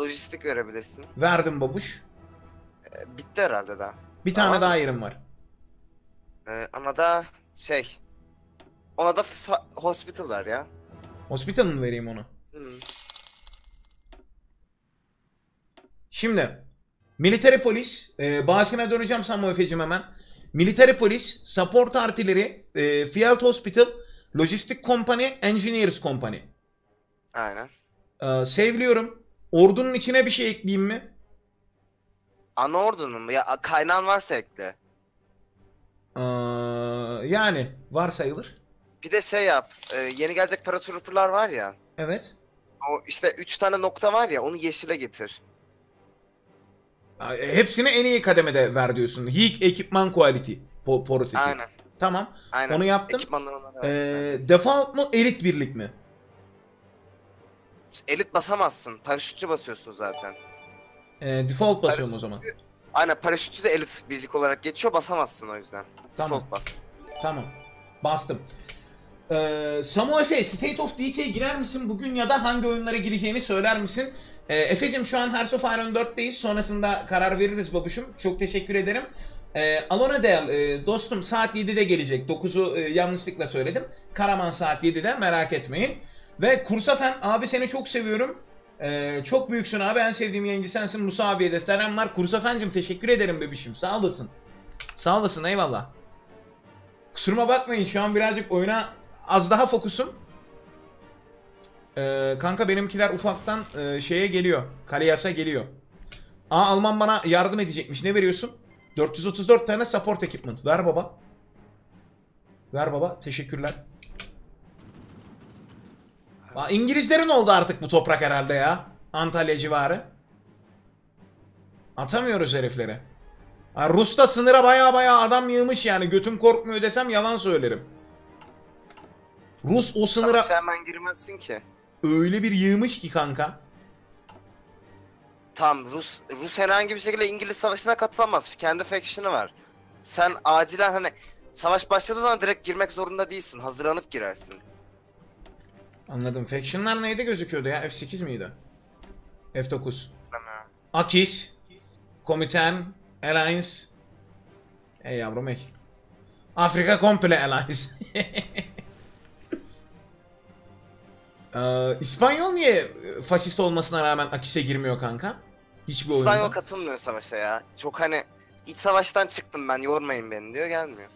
Speaker 2: Lojistik verebilirsin.
Speaker 1: Verdim babuş.
Speaker 2: Ee, bitti herhalde daha.
Speaker 1: Bir tane daha yerim var.
Speaker 2: Ee, ona da şey. Ona da fa- hospital var ya.
Speaker 1: Hospital mı vereyim onu?
Speaker 2: Hmm.
Speaker 1: Şimdi military polis e, bağışına döneceğim Samu Efe'cim hemen. Military polis, support artileri, e, field hospital, logistic company, engineers company.
Speaker 2: Aynen.
Speaker 1: E, sevliyorum. Ordunun içine bir şey ekleyeyim mi?
Speaker 2: Ana ordunun mu? Ya kaynağın varsa ekle.
Speaker 1: E, yani varsayılır.
Speaker 2: Bir de şey yap. e, yeni gelecek paratrooperlar var ya.
Speaker 1: Evet.
Speaker 2: O işte 3 tane nokta var ya onu yeşile getir.
Speaker 1: E, Hepsine en iyi kademede ver diyorsun. Hik ekipman quality. Po portiti.
Speaker 2: Aynen.
Speaker 1: Tamam.
Speaker 2: Aynen.
Speaker 1: Onu yaptım. E,
Speaker 2: versinler.
Speaker 1: default mu elit birlik mi?
Speaker 2: Elit basamazsın. Paraşütçü basıyorsun zaten.
Speaker 1: E, default basıyorum o zaman.
Speaker 2: Aynen paraşütü de elit birlik olarak geçiyor basamazsın o yüzden.
Speaker 1: Tamam.
Speaker 2: Default bas.
Speaker 1: Tamam. Bastım. Ee, Samu Efe, State of Decay'e girer misin bugün ya da hangi oyunlara gireceğini söyler misin? Ee, Efe'cim şu an Hearts of Iron 4'teyiz. Sonrasında karar veririz babuşum. Çok teşekkür ederim. Ee, Alona Dale, e, dostum saat 7'de gelecek. 9'u e, yanlışlıkla söyledim. Karaman saat 7'de merak etmeyin. Ve Kursafen abi seni çok seviyorum. Ee, çok büyüksün abi. En sevdiğim yayıncı sensin. Musa abiye de selamlar. Kursafencim teşekkür ederim bebişim. Sağ olasın. Sağ olasın eyvallah. Kusuruma bakmayın şu an birazcık oyuna az daha fokusum. Ee, kanka benimkiler ufaktan e, şeye geliyor. Kaliyasa geliyor. Aa Alman bana yardım edecekmiş. Ne veriyorsun? 434 tane support equipment. Ver baba. Ver baba. Teşekkürler. Aa, İngilizlerin oldu artık bu toprak herhalde ya. Antalya civarı. Atamıyoruz heriflere. Ha, Rus da sınıra baya baya adam yığmış yani. Götüm korkmuyor desem yalan söylerim. Rus o sınıra
Speaker 2: Savaşa hemen girmezsin ki.
Speaker 1: öyle bir yığmış ki kanka.
Speaker 2: Tamam Rus Rus herhangi bir şekilde İngiliz savaşına katılamaz. Kendi faction'ı var. Sen acilen hani savaş başladığı zaman direkt girmek zorunda değilsin. Hazırlanıp girersin.
Speaker 1: Anladım. Faction'lar neyde gözüküyordu ya? F8 miydi? F9.
Speaker 2: Tamam.
Speaker 1: Akis. Komiten. Alliance. Ey yavrum ey. Afrika komple Alliance. Ee, İspanyol niye faşist olmasına rağmen Akis'e girmiyor kanka? Hiçbir oyunda.
Speaker 2: İspanyol katılmıyor savaşa ya. Çok hani iç savaştan çıktım ben yormayın beni diyor gelmiyor.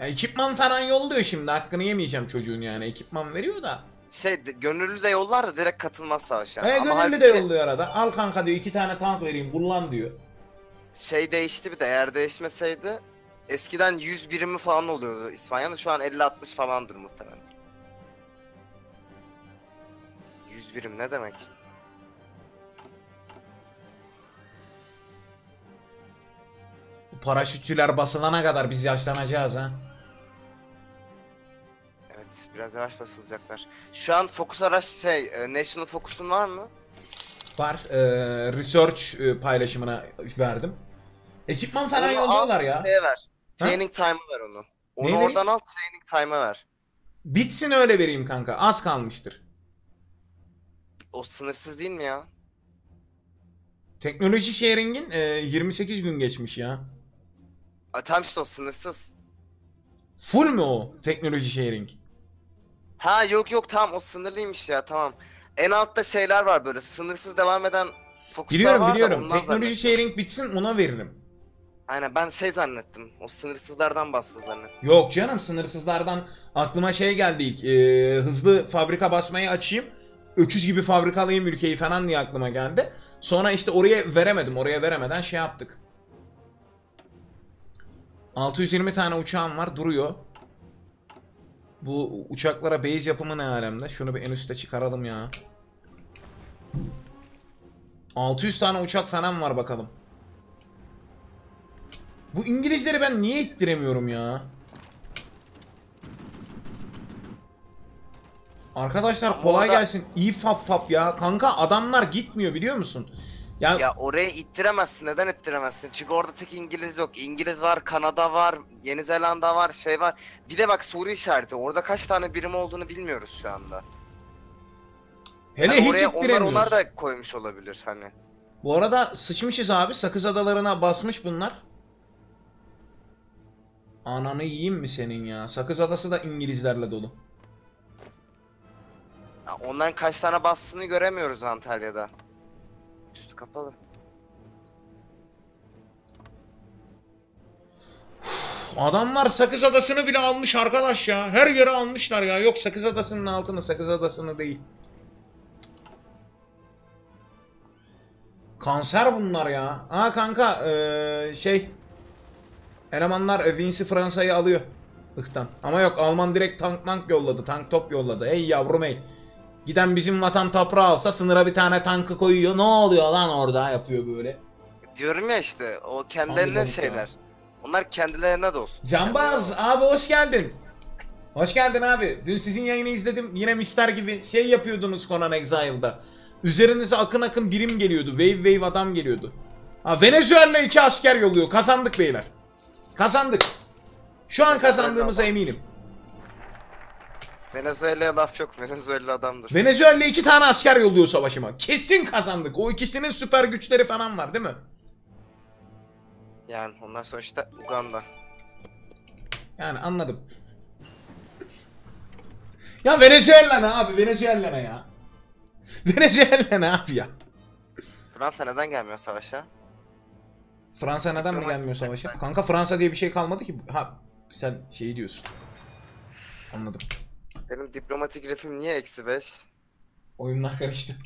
Speaker 1: Ya ekipman falan yolluyor şimdi. Hakkını yemeyeceğim çocuğun yani. Ekipman veriyor da.
Speaker 2: Şey de- gönüllü de yollar da direkt katılmaz savaşa.
Speaker 1: E
Speaker 2: Ama
Speaker 1: gönüllü de
Speaker 2: halbuki
Speaker 1: yolluyor arada. Al kanka diyor iki tane tank vereyim. Kullan diyor.
Speaker 2: Şey değişti bir de eğer değişmeseydi eskiden 100 birimi falan oluyordu İspanya'da şu an 50-60 falandır muhtemelen. 100 birim ne demek?
Speaker 1: Paraşütçüler basılana kadar biz yaşlanacağız ha.
Speaker 2: Evet biraz yavaş basılacaklar. Şu an Focus araç şey e, National Focus'un var mı?
Speaker 1: Var. Ee, research e, paylaşımına verdim. Ekipman falan yolluyorlar ya.
Speaker 2: Şeye ver.
Speaker 1: Ha?
Speaker 2: Training time'ı ver onu. Onu
Speaker 1: Neyi
Speaker 2: oradan al training time'ı ver.
Speaker 1: Bitsin öyle vereyim kanka. Az kalmıştır.
Speaker 2: O sınırsız değil mi ya?
Speaker 1: Teknoloji sharing'in e, 28 gün geçmiş ya.
Speaker 2: A, tam işte o sınırsız.
Speaker 1: Full mü o teknoloji sharing?
Speaker 2: Ha yok yok tamam o sınırlıymış ya tamam. En altta şeyler var böyle sınırsız devam eden Focus'lar
Speaker 1: Biliyorum
Speaker 2: var da
Speaker 1: biliyorum.
Speaker 2: ondan
Speaker 1: Teknoloji
Speaker 2: zannettim.
Speaker 1: sharing bitsin ona veririm.
Speaker 2: Aynen ben şey zannettim. O sınırsızlardan bastı zannettim.
Speaker 1: Yok canım sınırsızlardan aklıma şey geldi ilk. e, hızlı fabrika basmayı açayım. Öküz gibi fabrikalayayım ülkeyi falan diye aklıma geldi. Sonra işte oraya veremedim. Oraya veremeden şey yaptık. 620 tane uçağım var duruyor. Bu uçaklara base yapımı ne alemde? Şunu bir en üste çıkaralım ya. 600 tane uçak falan var bakalım. Bu İngilizleri ben niye ittiremiyorum ya? Arkadaşlar kolay gelsin. İyi fap fap ya. Kanka adamlar gitmiyor biliyor musun? Ya,
Speaker 2: Ya oraya ittiremezsin. Neden ittiremezsin? Çünkü orada tek İngiliz yok. İngiliz var, Kanada var, Yeni Zelanda var, şey var. Bir de bak soru işareti. Orada kaç tane birim olduğunu bilmiyoruz şu anda.
Speaker 1: hele
Speaker 2: Hani
Speaker 1: hiç
Speaker 2: oraya onlar onlar da koymuş olabilir hani.
Speaker 1: Bu arada sıçmışız abi. Sakız adalarına basmış bunlar. Ananı yiyeyim mi senin ya? Sakız adası da İngilizlerle dolu.
Speaker 2: Ya onların kaç tane bastığını göremiyoruz Antalya'da. Üstü kapalı.
Speaker 1: Adamlar Sakız Adası'nı bile almış arkadaş ya. Her yeri almışlar ya. Yok Sakız Adası'nın altını, Sakız Adası'nı değil. Kanser bunlar ya. Aa kanka eee, şey elemanlar e, Vince'i Fransa'yı alıyor. Ihtan. Ama yok Alman direkt tank tank yolladı. Tank top yolladı. Ey yavrum ey. Giden bizim vatan toprağı alsa sınıra bir tane tankı koyuyor. Ne oluyor lan orada yapıyor böyle.
Speaker 2: Diyorum ya işte o kendilerine şeyler.
Speaker 1: ya?
Speaker 2: Onlar kendilerine dost.
Speaker 1: Cambaz abi hoş geldin. Hoş geldin abi. Dün sizin yayını izledim. Yine mister gibi şey yapıyordunuz Conan Exile'da. Üzerinize akın akın birim geliyordu. Wave wave adam geliyordu. Ha, Venezuela iki asker yolluyor. Kazandık beyler. Kazandık. Şu an kazandığımıza eminim.
Speaker 2: Venezuela'ya laf yok. Venezuela adamdır.
Speaker 1: Venezuela iki tane asker yolluyor savaşıma. Kesin kazandık. O ikisinin süper güçleri falan var değil mi?
Speaker 2: yani onlar sonuçta Uganda.
Speaker 1: Yani anladım. ya Venezuela ne abi? Venezuela ne ya? Venezuela ne abi ya?
Speaker 2: Fransa neden gelmiyor savaşa?
Speaker 1: Fransa neden mi gelmiyor savaşa? Kanka Fransa diye bir şey kalmadı ki. Ha sen şeyi diyorsun. Anladım.
Speaker 2: Benim diplomatik refim niye eksi 5?
Speaker 1: Oyunlar karıştı.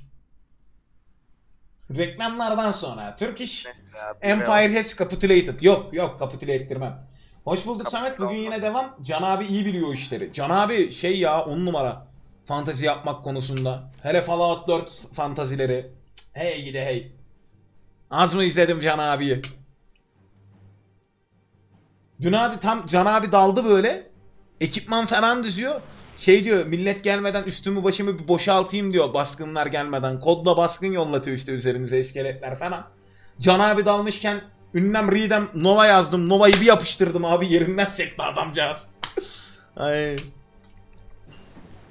Speaker 1: Reklamlardan sonra Turkish
Speaker 2: bu
Speaker 1: Empire has capitulated. Yok yok capitulate ettirmem. Hoş bulduk
Speaker 2: Kapitüle
Speaker 1: Samet. Bugün yine devam. Can abi iyi biliyor işleri. Can abi şey ya on numara. Fantazi yapmak konusunda. Hele Fallout 4 fantazileri. Hey gide hey. Az mı izledim Can abiyi? Dün abi tam Can abi daldı böyle. Ekipman falan düzüyor. Şey diyor millet gelmeden üstümü başımı bir boşaltayım diyor baskınlar gelmeden. Kodla baskın yollatıyor işte üzerinize iskeletler falan. Can abi dalmışken ünlem Reed'em Nova yazdım. Nova'yı bir yapıştırdım abi yerinden sekti adamcağız. Ay.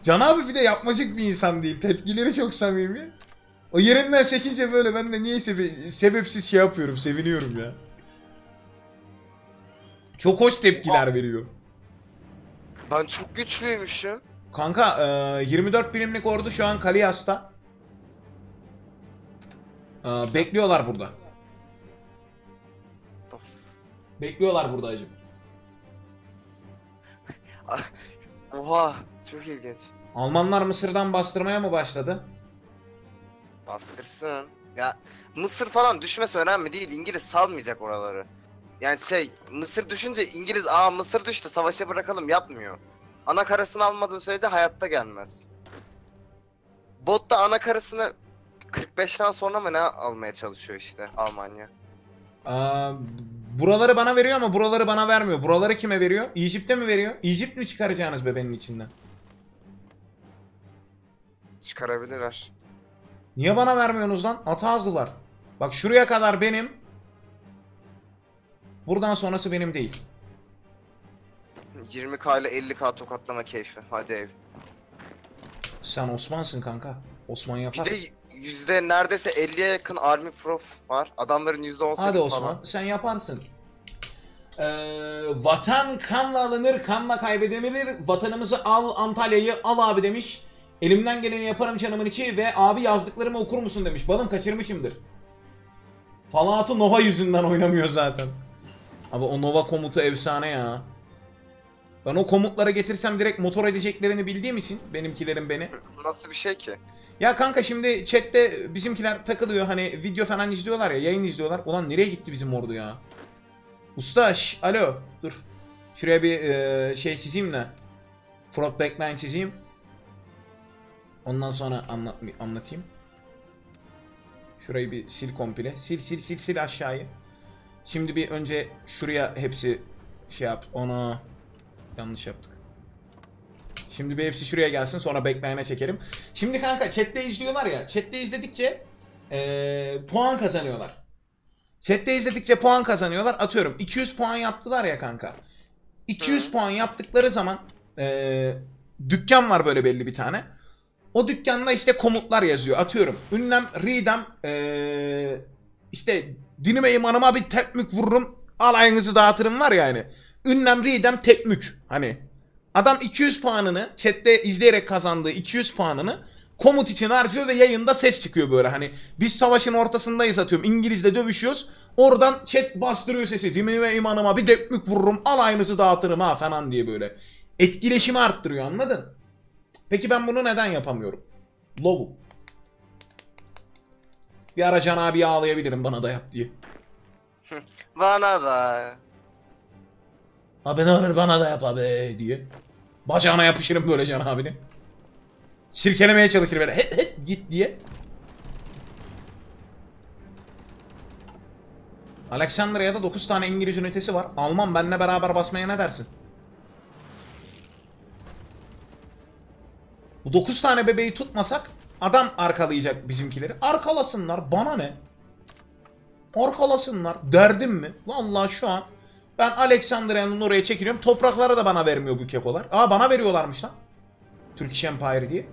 Speaker 1: Can abi bir de yapmacık bir insan değil. Tepkileri çok samimi. O yerinden sekince böyle ben de niyeyse bir sebepsiz şey yapıyorum. Seviniyorum ya. Çok hoş tepkiler veriyor.
Speaker 2: Ben çok güçlüymüşüm.
Speaker 1: Kanka e, 24 birimlik ordu şu an Kaliyas'ta. E, bekliyorlar burada. Bekliyorlar burada acım.
Speaker 2: Oha. Çok ilginç.
Speaker 1: Almanlar Mısır'dan bastırmaya mı başladı?
Speaker 2: Bastırsın. Ya Mısır falan düşmesi önemli değil. İngiliz salmayacak oraları. Yani şey Mısır düşünce İngiliz aa Mısır düştü savaşı bırakalım yapmıyor. Ana karasını almadığı sürece hayatta gelmez. Bot da ana karasını 45'ten sonra mı ne almaya çalışıyor işte Almanya.
Speaker 1: Aa, buraları bana veriyor ama buraları bana vermiyor. Buraları kime veriyor? Egypt'e mi veriyor? Egypt mi çıkaracağınız bebenin içinden?
Speaker 2: Çıkarabilirler.
Speaker 1: Niye bana vermiyorsunuz lan? Ata azdılar. Bak şuraya kadar benim. Buradan sonrası benim değil.
Speaker 2: 20k ile 50k tokatlama keyfi. Hadi ev.
Speaker 1: Sen Osman'sın kanka. Osman
Speaker 2: Bir
Speaker 1: yapar.
Speaker 2: de yüzde neredeyse 50'ye yakın army prof var. Adamların %18
Speaker 1: Hadi Osman
Speaker 2: falan.
Speaker 1: sen yaparsın. Ee, vatan kanla alınır, kanla kaybedilir. Vatanımızı al, Antalya'yı al abi demiş. Elimden geleni yaparım canımın içi ve abi yazdıklarımı okur musun demiş. Balım kaçırmışımdır. Fallout'u Nova yüzünden oynamıyor zaten. Abi o Nova komutu efsane ya. Ben o komutlara getirsem direkt motor edeceklerini bildiğim için benimkilerin beni.
Speaker 2: Nasıl bir şey ki?
Speaker 1: Ya kanka şimdi chatte bizimkiler takılıyor hani video falan izliyorlar ya yayın izliyorlar. Ulan nereye gitti bizim ordu ya? Usta şş, alo dur. Şuraya bir e, şey çizeyim de. Front backline çizeyim. Ondan sonra anlat, anlatayım. Şurayı bir sil komple. Sil sil sil sil aşağıyı. Şimdi bir önce şuraya hepsi şey yap. Onu yanlış yaptık. Şimdi bir hepsi şuraya gelsin sonra backline'e çekerim. Şimdi kanka chatte izliyorlar ya. Chatte izledikçe eee, puan kazanıyorlar. Chatte izledikçe puan kazanıyorlar. Atıyorum 200 puan yaptılar ya kanka. 200
Speaker 2: Hı.
Speaker 1: puan yaptıkları zaman eee, dükkan var böyle belli bir tane. O dükkanda işte komutlar yazıyor. Atıyorum. Ünlem, Ridem, eee, işte dinime imanıma bir tekmük vururum. Alayınızı dağıtırım var ya hani. Ünlem, Ridem, tekmük. Hani Adam 200 puanını chatte izleyerek kazandığı 200 puanını komut için harcıyor ve yayında ses çıkıyor böyle hani biz savaşın ortasındayız atıyorum İngilizle dövüşüyoruz oradan chat bastırıyor sesi dimini ve imanıma bir dekmük vururum alayınızı dağıtırım ha falan diye böyle etkileşimi arttırıyor anladın? Peki ben bunu neden yapamıyorum? Lovu. Bir ara Can abi ağlayabilirim bana da yap diye.
Speaker 2: Bana da.
Speaker 1: Abi ne olur bana da yap abi diye. Bacağına yapışırım böyle Can abinin. Sirkelemeye çalışır böyle het het git diye. Alexandria'da 9 tane İngiliz ünitesi var. Alman benle beraber basmaya ne dersin? Bu 9 tane bebeği tutmasak adam arkalayacak bizimkileri. Arkalasınlar bana ne? Arkalasınlar. Derdim mi? Vallahi şu an ben Alexandria'nın oraya çekiliyorum. Toprakları da bana vermiyor bu kekolar. Aa bana veriyorlarmış lan. Turkish Empire diye.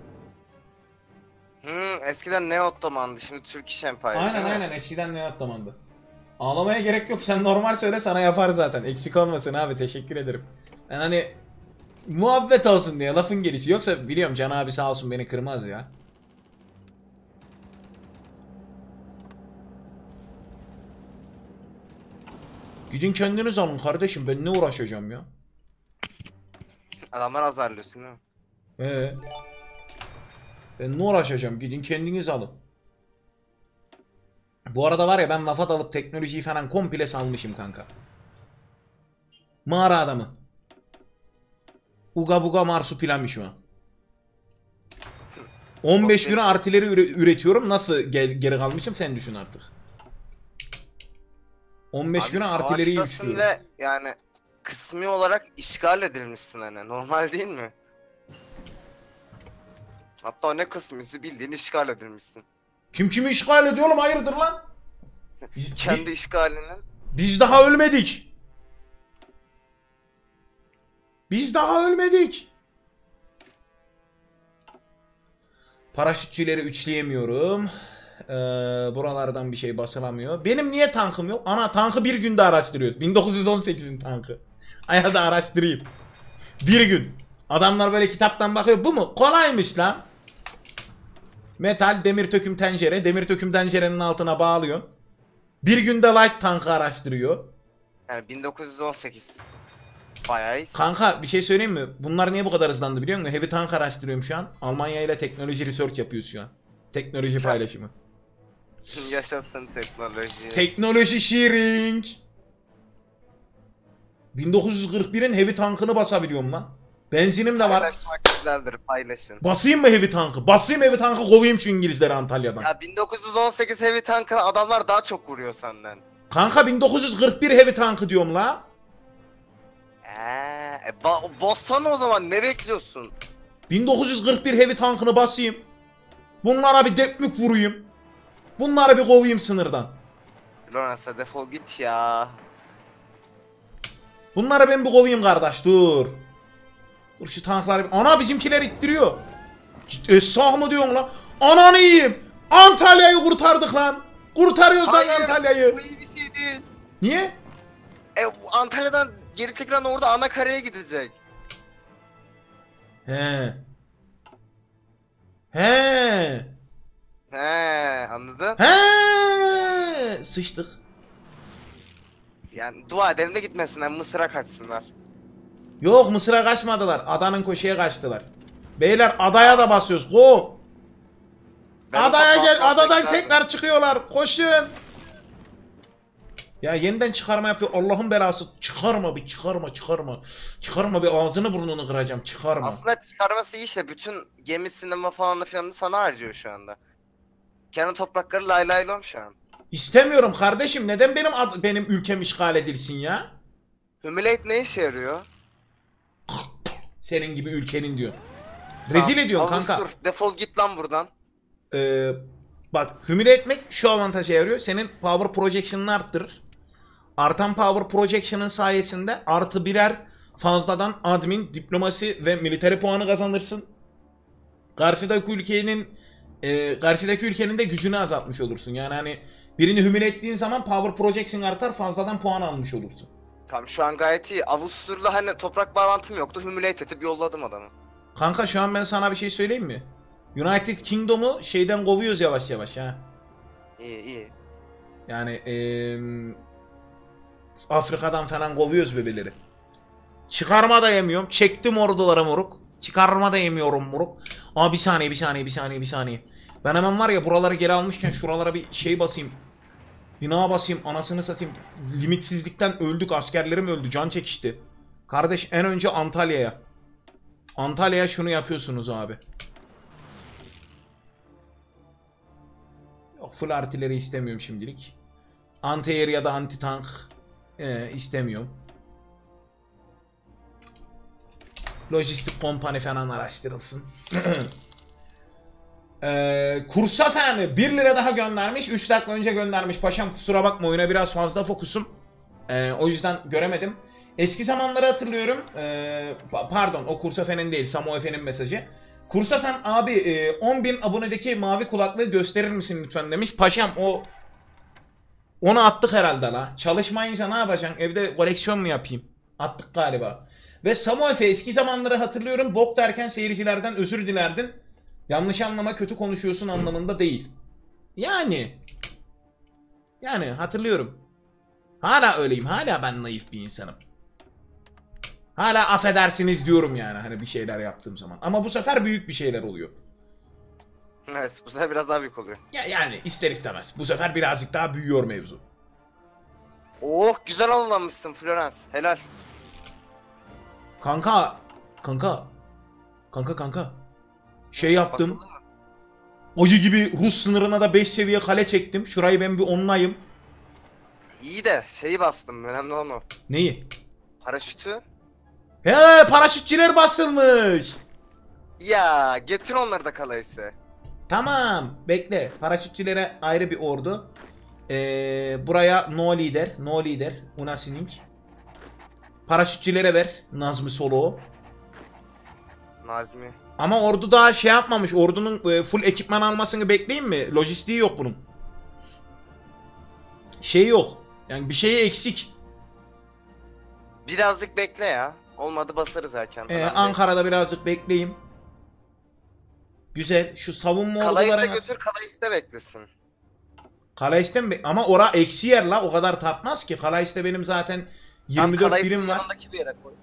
Speaker 2: Hmm, eskiden ne Ottoman'dı şimdi Turkish Empire.
Speaker 1: Aynen aynen eskiden ne atlamandı. Ağlamaya gerek yok sen normal söyle sana yapar zaten. Eksik olmasın abi teşekkür ederim. Ben hani muhabbet olsun diye lafın gelişi. Yoksa biliyorum Can abi sağ olsun beni kırmaz ya. Gidin kendiniz alın kardeşim ben ne uğraşacağım ya.
Speaker 2: Adamlar azarlıyorsun değil mi?
Speaker 1: Ee, ben ne uğraşacağım? Gidin kendiniz alın. Bu arada var ya ben lafat alıp teknolojiyi falan komple salmışım kanka. Mağara adamı. Uga buga marsupilami şu an. 15 güne artileri üre- üretiyorum. Nasıl geri kalmışım sen düşün artık. 15
Speaker 2: Abi
Speaker 1: güne yükseliyorum.
Speaker 2: ve yani kısmi olarak işgal edilmişsin hani. Normal değil mi? Hatta ne kısmıysa bildiğin işgal edilmişsin.
Speaker 1: Kim kimi işgal ediyor oğlum hayırdır lan? Biz,
Speaker 2: Kendi işgalinin
Speaker 1: biz daha ölmedik. Biz daha ölmedik. Paraşütçüleri üçleyemiyorum. Ee, buralardan bir şey basılamıyor. Benim niye tankım yok? Ana tankı bir günde araştırıyoruz. 1918'in tankı. Aya da araştırayım. Bir gün. Adamlar böyle kitaptan bakıyor. Bu mu? Kolaymış lan. Metal, demir töküm tencere. Demir töküm tencerenin altına bağlıyorsun. Bir günde light tankı araştırıyor.
Speaker 2: yani 1918. Bayağı iyi.
Speaker 1: Kanka bir şey söyleyeyim mi? Bunlar niye bu kadar hızlandı biliyor musun? Heavy tank araştırıyorum şu an. Almanya ile teknoloji research yapıyoruz şu an. Teknoloji paylaşımı.
Speaker 2: Yaşasın teknoloji.
Speaker 1: Teknoloji sharing. 1941'in heavy tankını basabiliyorum lan. Benzinim de var.
Speaker 2: Paylaşmak güzeldir paylaşın.
Speaker 1: Basayım mı heavy tankı? Basayım heavy tankı kovayım şu İngilizleri Antalya'dan.
Speaker 2: Ya 1918 heavy tankı adamlar daha çok vuruyor senden.
Speaker 1: Kanka 1941 heavy tankı diyorum la.
Speaker 2: Eee, e, ba- bassana o zaman ne bekliyorsun?
Speaker 1: 1941 heavy tankını basayım. Bunlara bir dekmük vurayım. Bunları bir kovayım sınırdan.
Speaker 2: Lawrence'a defol git ya.
Speaker 1: Bunları ben bir kovayım kardeş dur. Dur şu tankları. Ana bizimkiler ittiriyor. Cid- Esah mı diyorsun lan? Ananı yiyeyim. Antalya'yı kurtardık lan. Kurtarıyoruz lan
Speaker 2: Hayır,
Speaker 1: Antalya'yı.
Speaker 2: Bu iyi bir şey değil.
Speaker 1: Niye?
Speaker 2: E Antalya'dan geri çekilen orada ana kareye gidecek.
Speaker 1: He. He.
Speaker 2: He anladın?
Speaker 1: He. Sıçtık.
Speaker 2: Yani dua edelim de gitmesinler Mısır'a kaçsınlar.
Speaker 1: Yok Mısır'a kaçmadılar. Adanın köşeye kaçtılar. Beyler adaya da basıyoruz. Go.
Speaker 2: Ben
Speaker 1: Adaya gel. Adadan tekrar çıkıyorlar. Koşun. Ya yeniden çıkarma yapıyor. Allah'ın belası. Çıkarma bir çıkarma çıkarma. Çıkarma bir ağzını burnunu kıracağım. Çıkarma.
Speaker 2: Aslında çıkarması iyi işte bütün gemisini falan filan sana harcıyor şu anda. Kendi toprakları lay lay lom şu an.
Speaker 1: İstemiyorum kardeşim. Neden benim ad- benim ülkem işgal edilsin ya?
Speaker 2: Humiliate ne işe yarıyor?
Speaker 1: Senin gibi ülkenin diyor. Rezil ediyorsun kanka.
Speaker 2: Avustur, defol git lan buradan.
Speaker 1: Ee, bak hümile etmek şu avantaja yarıyor. Senin power projection'ını arttırır. Artan power projection'ın sayesinde artı birer fazladan admin, diplomasi ve military puanı kazanırsın. Karşıdaki ülkenin e, karşıdaki ülkenin de gücünü azaltmış olursun. Yani hani birini hümile ettiğin zaman power projection artar fazladan puan almış olursun.
Speaker 2: Tamam şu an gayet iyi. Avustur'la hani toprak bağlantım yoktu. Humiliate edip yolladım adamı.
Speaker 1: Kanka şu an ben sana bir şey söyleyeyim mi? United Kingdom'u şeyden kovuyoruz yavaş yavaş ha.
Speaker 2: İyi iyi.
Speaker 1: Yani eee, Afrika'dan falan kovuyoruz bebeleri. Çıkarma da yemiyorum. Çektim ordulara moruk. Çıkarma da yemiyorum moruk. Aa bir saniye bir saniye bir saniye bir saniye. Ben hemen var ya buraları geri almışken şuralara bir şey basayım. Bina basayım anasını satayım. Limitsizlikten öldük askerlerim öldü can çekişti. Kardeş en önce Antalya'ya. Antalya'ya şunu yapıyorsunuz abi. Yok full artileri istemiyorum şimdilik. Anti-air ya da anti-tank ee, istemiyorum. Lojistik kompani falan araştırılsın. Ee, Kursafen 1 lira daha göndermiş. 3 dakika önce göndermiş. Paşam kusura bakma oyuna biraz fazla fokusum. Ee, o yüzden göremedim. Eski zamanları hatırlıyorum. Ee, pa- pardon o Kursafen'in değil Samo Efe'nin mesajı. Kursafen abi e, 10.000 abonedeki mavi kulaklığı gösterir misin lütfen demiş. Paşam o onu attık herhalde la. Çalışmayınca ne yapacaksın? Evde koleksiyon mu yapayım? Attık galiba. Ve Samo Efe eski zamanları hatırlıyorum. Bok derken seyircilerden özür dilerdin. Yanlış anlama kötü konuşuyorsun anlamında değil. Yani. Yani hatırlıyorum. Hala öyleyim. Hala ben naif bir insanım. Hala affedersiniz diyorum yani hani bir şeyler yaptığım zaman. Ama bu sefer büyük bir şeyler oluyor.
Speaker 2: Evet bu sefer biraz daha büyük oluyor.
Speaker 1: Ya yani ister istemez. Bu sefer birazcık daha büyüyor mevzu.
Speaker 2: Oh güzel anlamışsın Florence. Helal.
Speaker 1: Kanka, kanka, kanka kanka. Şey yaptım. Ayı gibi Rus sınırına da 5 seviye kale çektim. Şurayı ben bir onlayım.
Speaker 2: İyi de şeyi bastım. Önemli olan o.
Speaker 1: Neyi?
Speaker 2: Paraşütü.
Speaker 1: He paraşütçiler basılmış.
Speaker 2: Ya getir onları da kalaysı.
Speaker 1: Tamam bekle. Paraşütçilere ayrı bir ordu. Ee, buraya no lider. No lider. Una Sining. Paraşütçilere ver. Nazmi Solo.
Speaker 2: Nazmi.
Speaker 1: Ama ordu daha şey yapmamış. Ordunun e, full ekipman almasını bekleyin mi? Lojistiği yok bunun. Şey yok. Yani bir şeyi eksik.
Speaker 2: Birazcık bekle ya. Olmadı basarız erken.
Speaker 1: Ee. Ankara'da birazcık bekleyeyim. Güzel. Şu savunma ordularına...
Speaker 2: götür Kalais'te beklesin.
Speaker 1: Kalais'te mi? Ama ora eksi yer la. O kadar tatmaz ki. Kalais'te benim zaten 24
Speaker 2: Kalais'in
Speaker 1: birim var.
Speaker 2: yanındaki bir yere koy.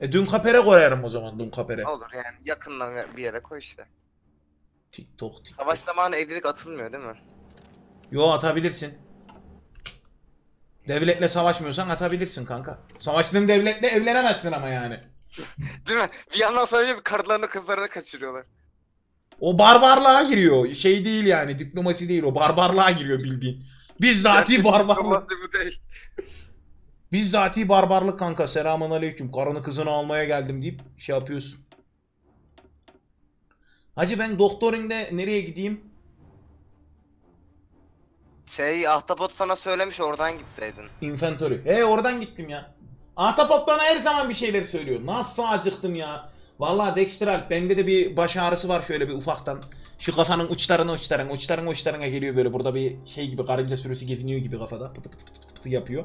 Speaker 1: E dün kapere koyarım o zaman. Dün kapere.
Speaker 2: Olur yani yakından bir yere koy işte.
Speaker 1: TikTok TikTok.
Speaker 2: Savaş zamanı evlilik atılmıyor değil mi?
Speaker 1: Yo atabilirsin. Devletle savaşmıyorsan atabilirsin kanka. Savaştığın devletle evlenemezsin ama yani.
Speaker 2: Değil mi? Bir yandan söyleyeyim karılarını kızlarını kaçırıyorlar.
Speaker 1: O barbarlığa giriyor. Şey değil yani. Diplomasi değil o. Barbarlığa giriyor bildiğin. Bizzati barbarlık.
Speaker 2: diplomasi bu değil.
Speaker 1: Bizzati barbarlık kanka. Selamun aleyküm. Karını kızını almaya geldim deyip şey yapıyorsun. Hacı ben doktorinde nereye gideyim?
Speaker 2: Şey Ahtapot sana söylemiş oradan gitseydin.
Speaker 1: Inventory. He oradan gittim ya. Ahtapot bana her zaman bir şeyler söylüyor. Nasıl acıktım ya. Vallahi Dextral bende de bir baş ağrısı var şöyle bir ufaktan. Şu kafanın uçlarına uçlarına uçlarına uçlarına geliyor böyle burada bir şey gibi karınca sürüsü geziniyor gibi kafada. Pıtı pıtı pıtı pıtı yapıyor.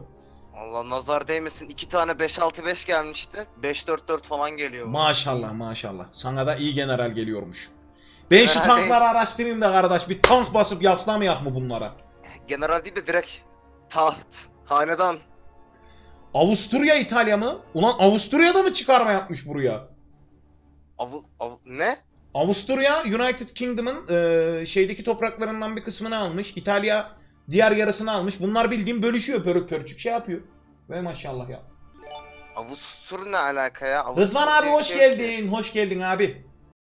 Speaker 2: Allah nazar değmesin. iki tane 5-6-5 gelmişti. 5-4-4 falan geliyor.
Speaker 1: Maşallah maşallah. Sana da iyi general geliyormuş. Ben şu
Speaker 2: General
Speaker 1: tankları araştırayım da kardeş bir tank basıp yaslamayak mı bunlara?
Speaker 2: General değil de direkt taht, hanedan.
Speaker 1: Avusturya İtalya mı? Ulan Avusturya'da mı çıkarma yapmış buraya?
Speaker 2: Avu, avu, ne?
Speaker 1: Avusturya United Kingdom'ın e, şeydeki topraklarından bir kısmını almış. İtalya diğer yarısını almış. Bunlar bildiğin bölüşüyor pörük pörçük şey yapıyor. Ve maşallah ya.
Speaker 2: Avustur ne alaka ya? Avustur
Speaker 1: Rıdvan abi hoş
Speaker 2: şey
Speaker 1: geldin. Hoş geldin abi.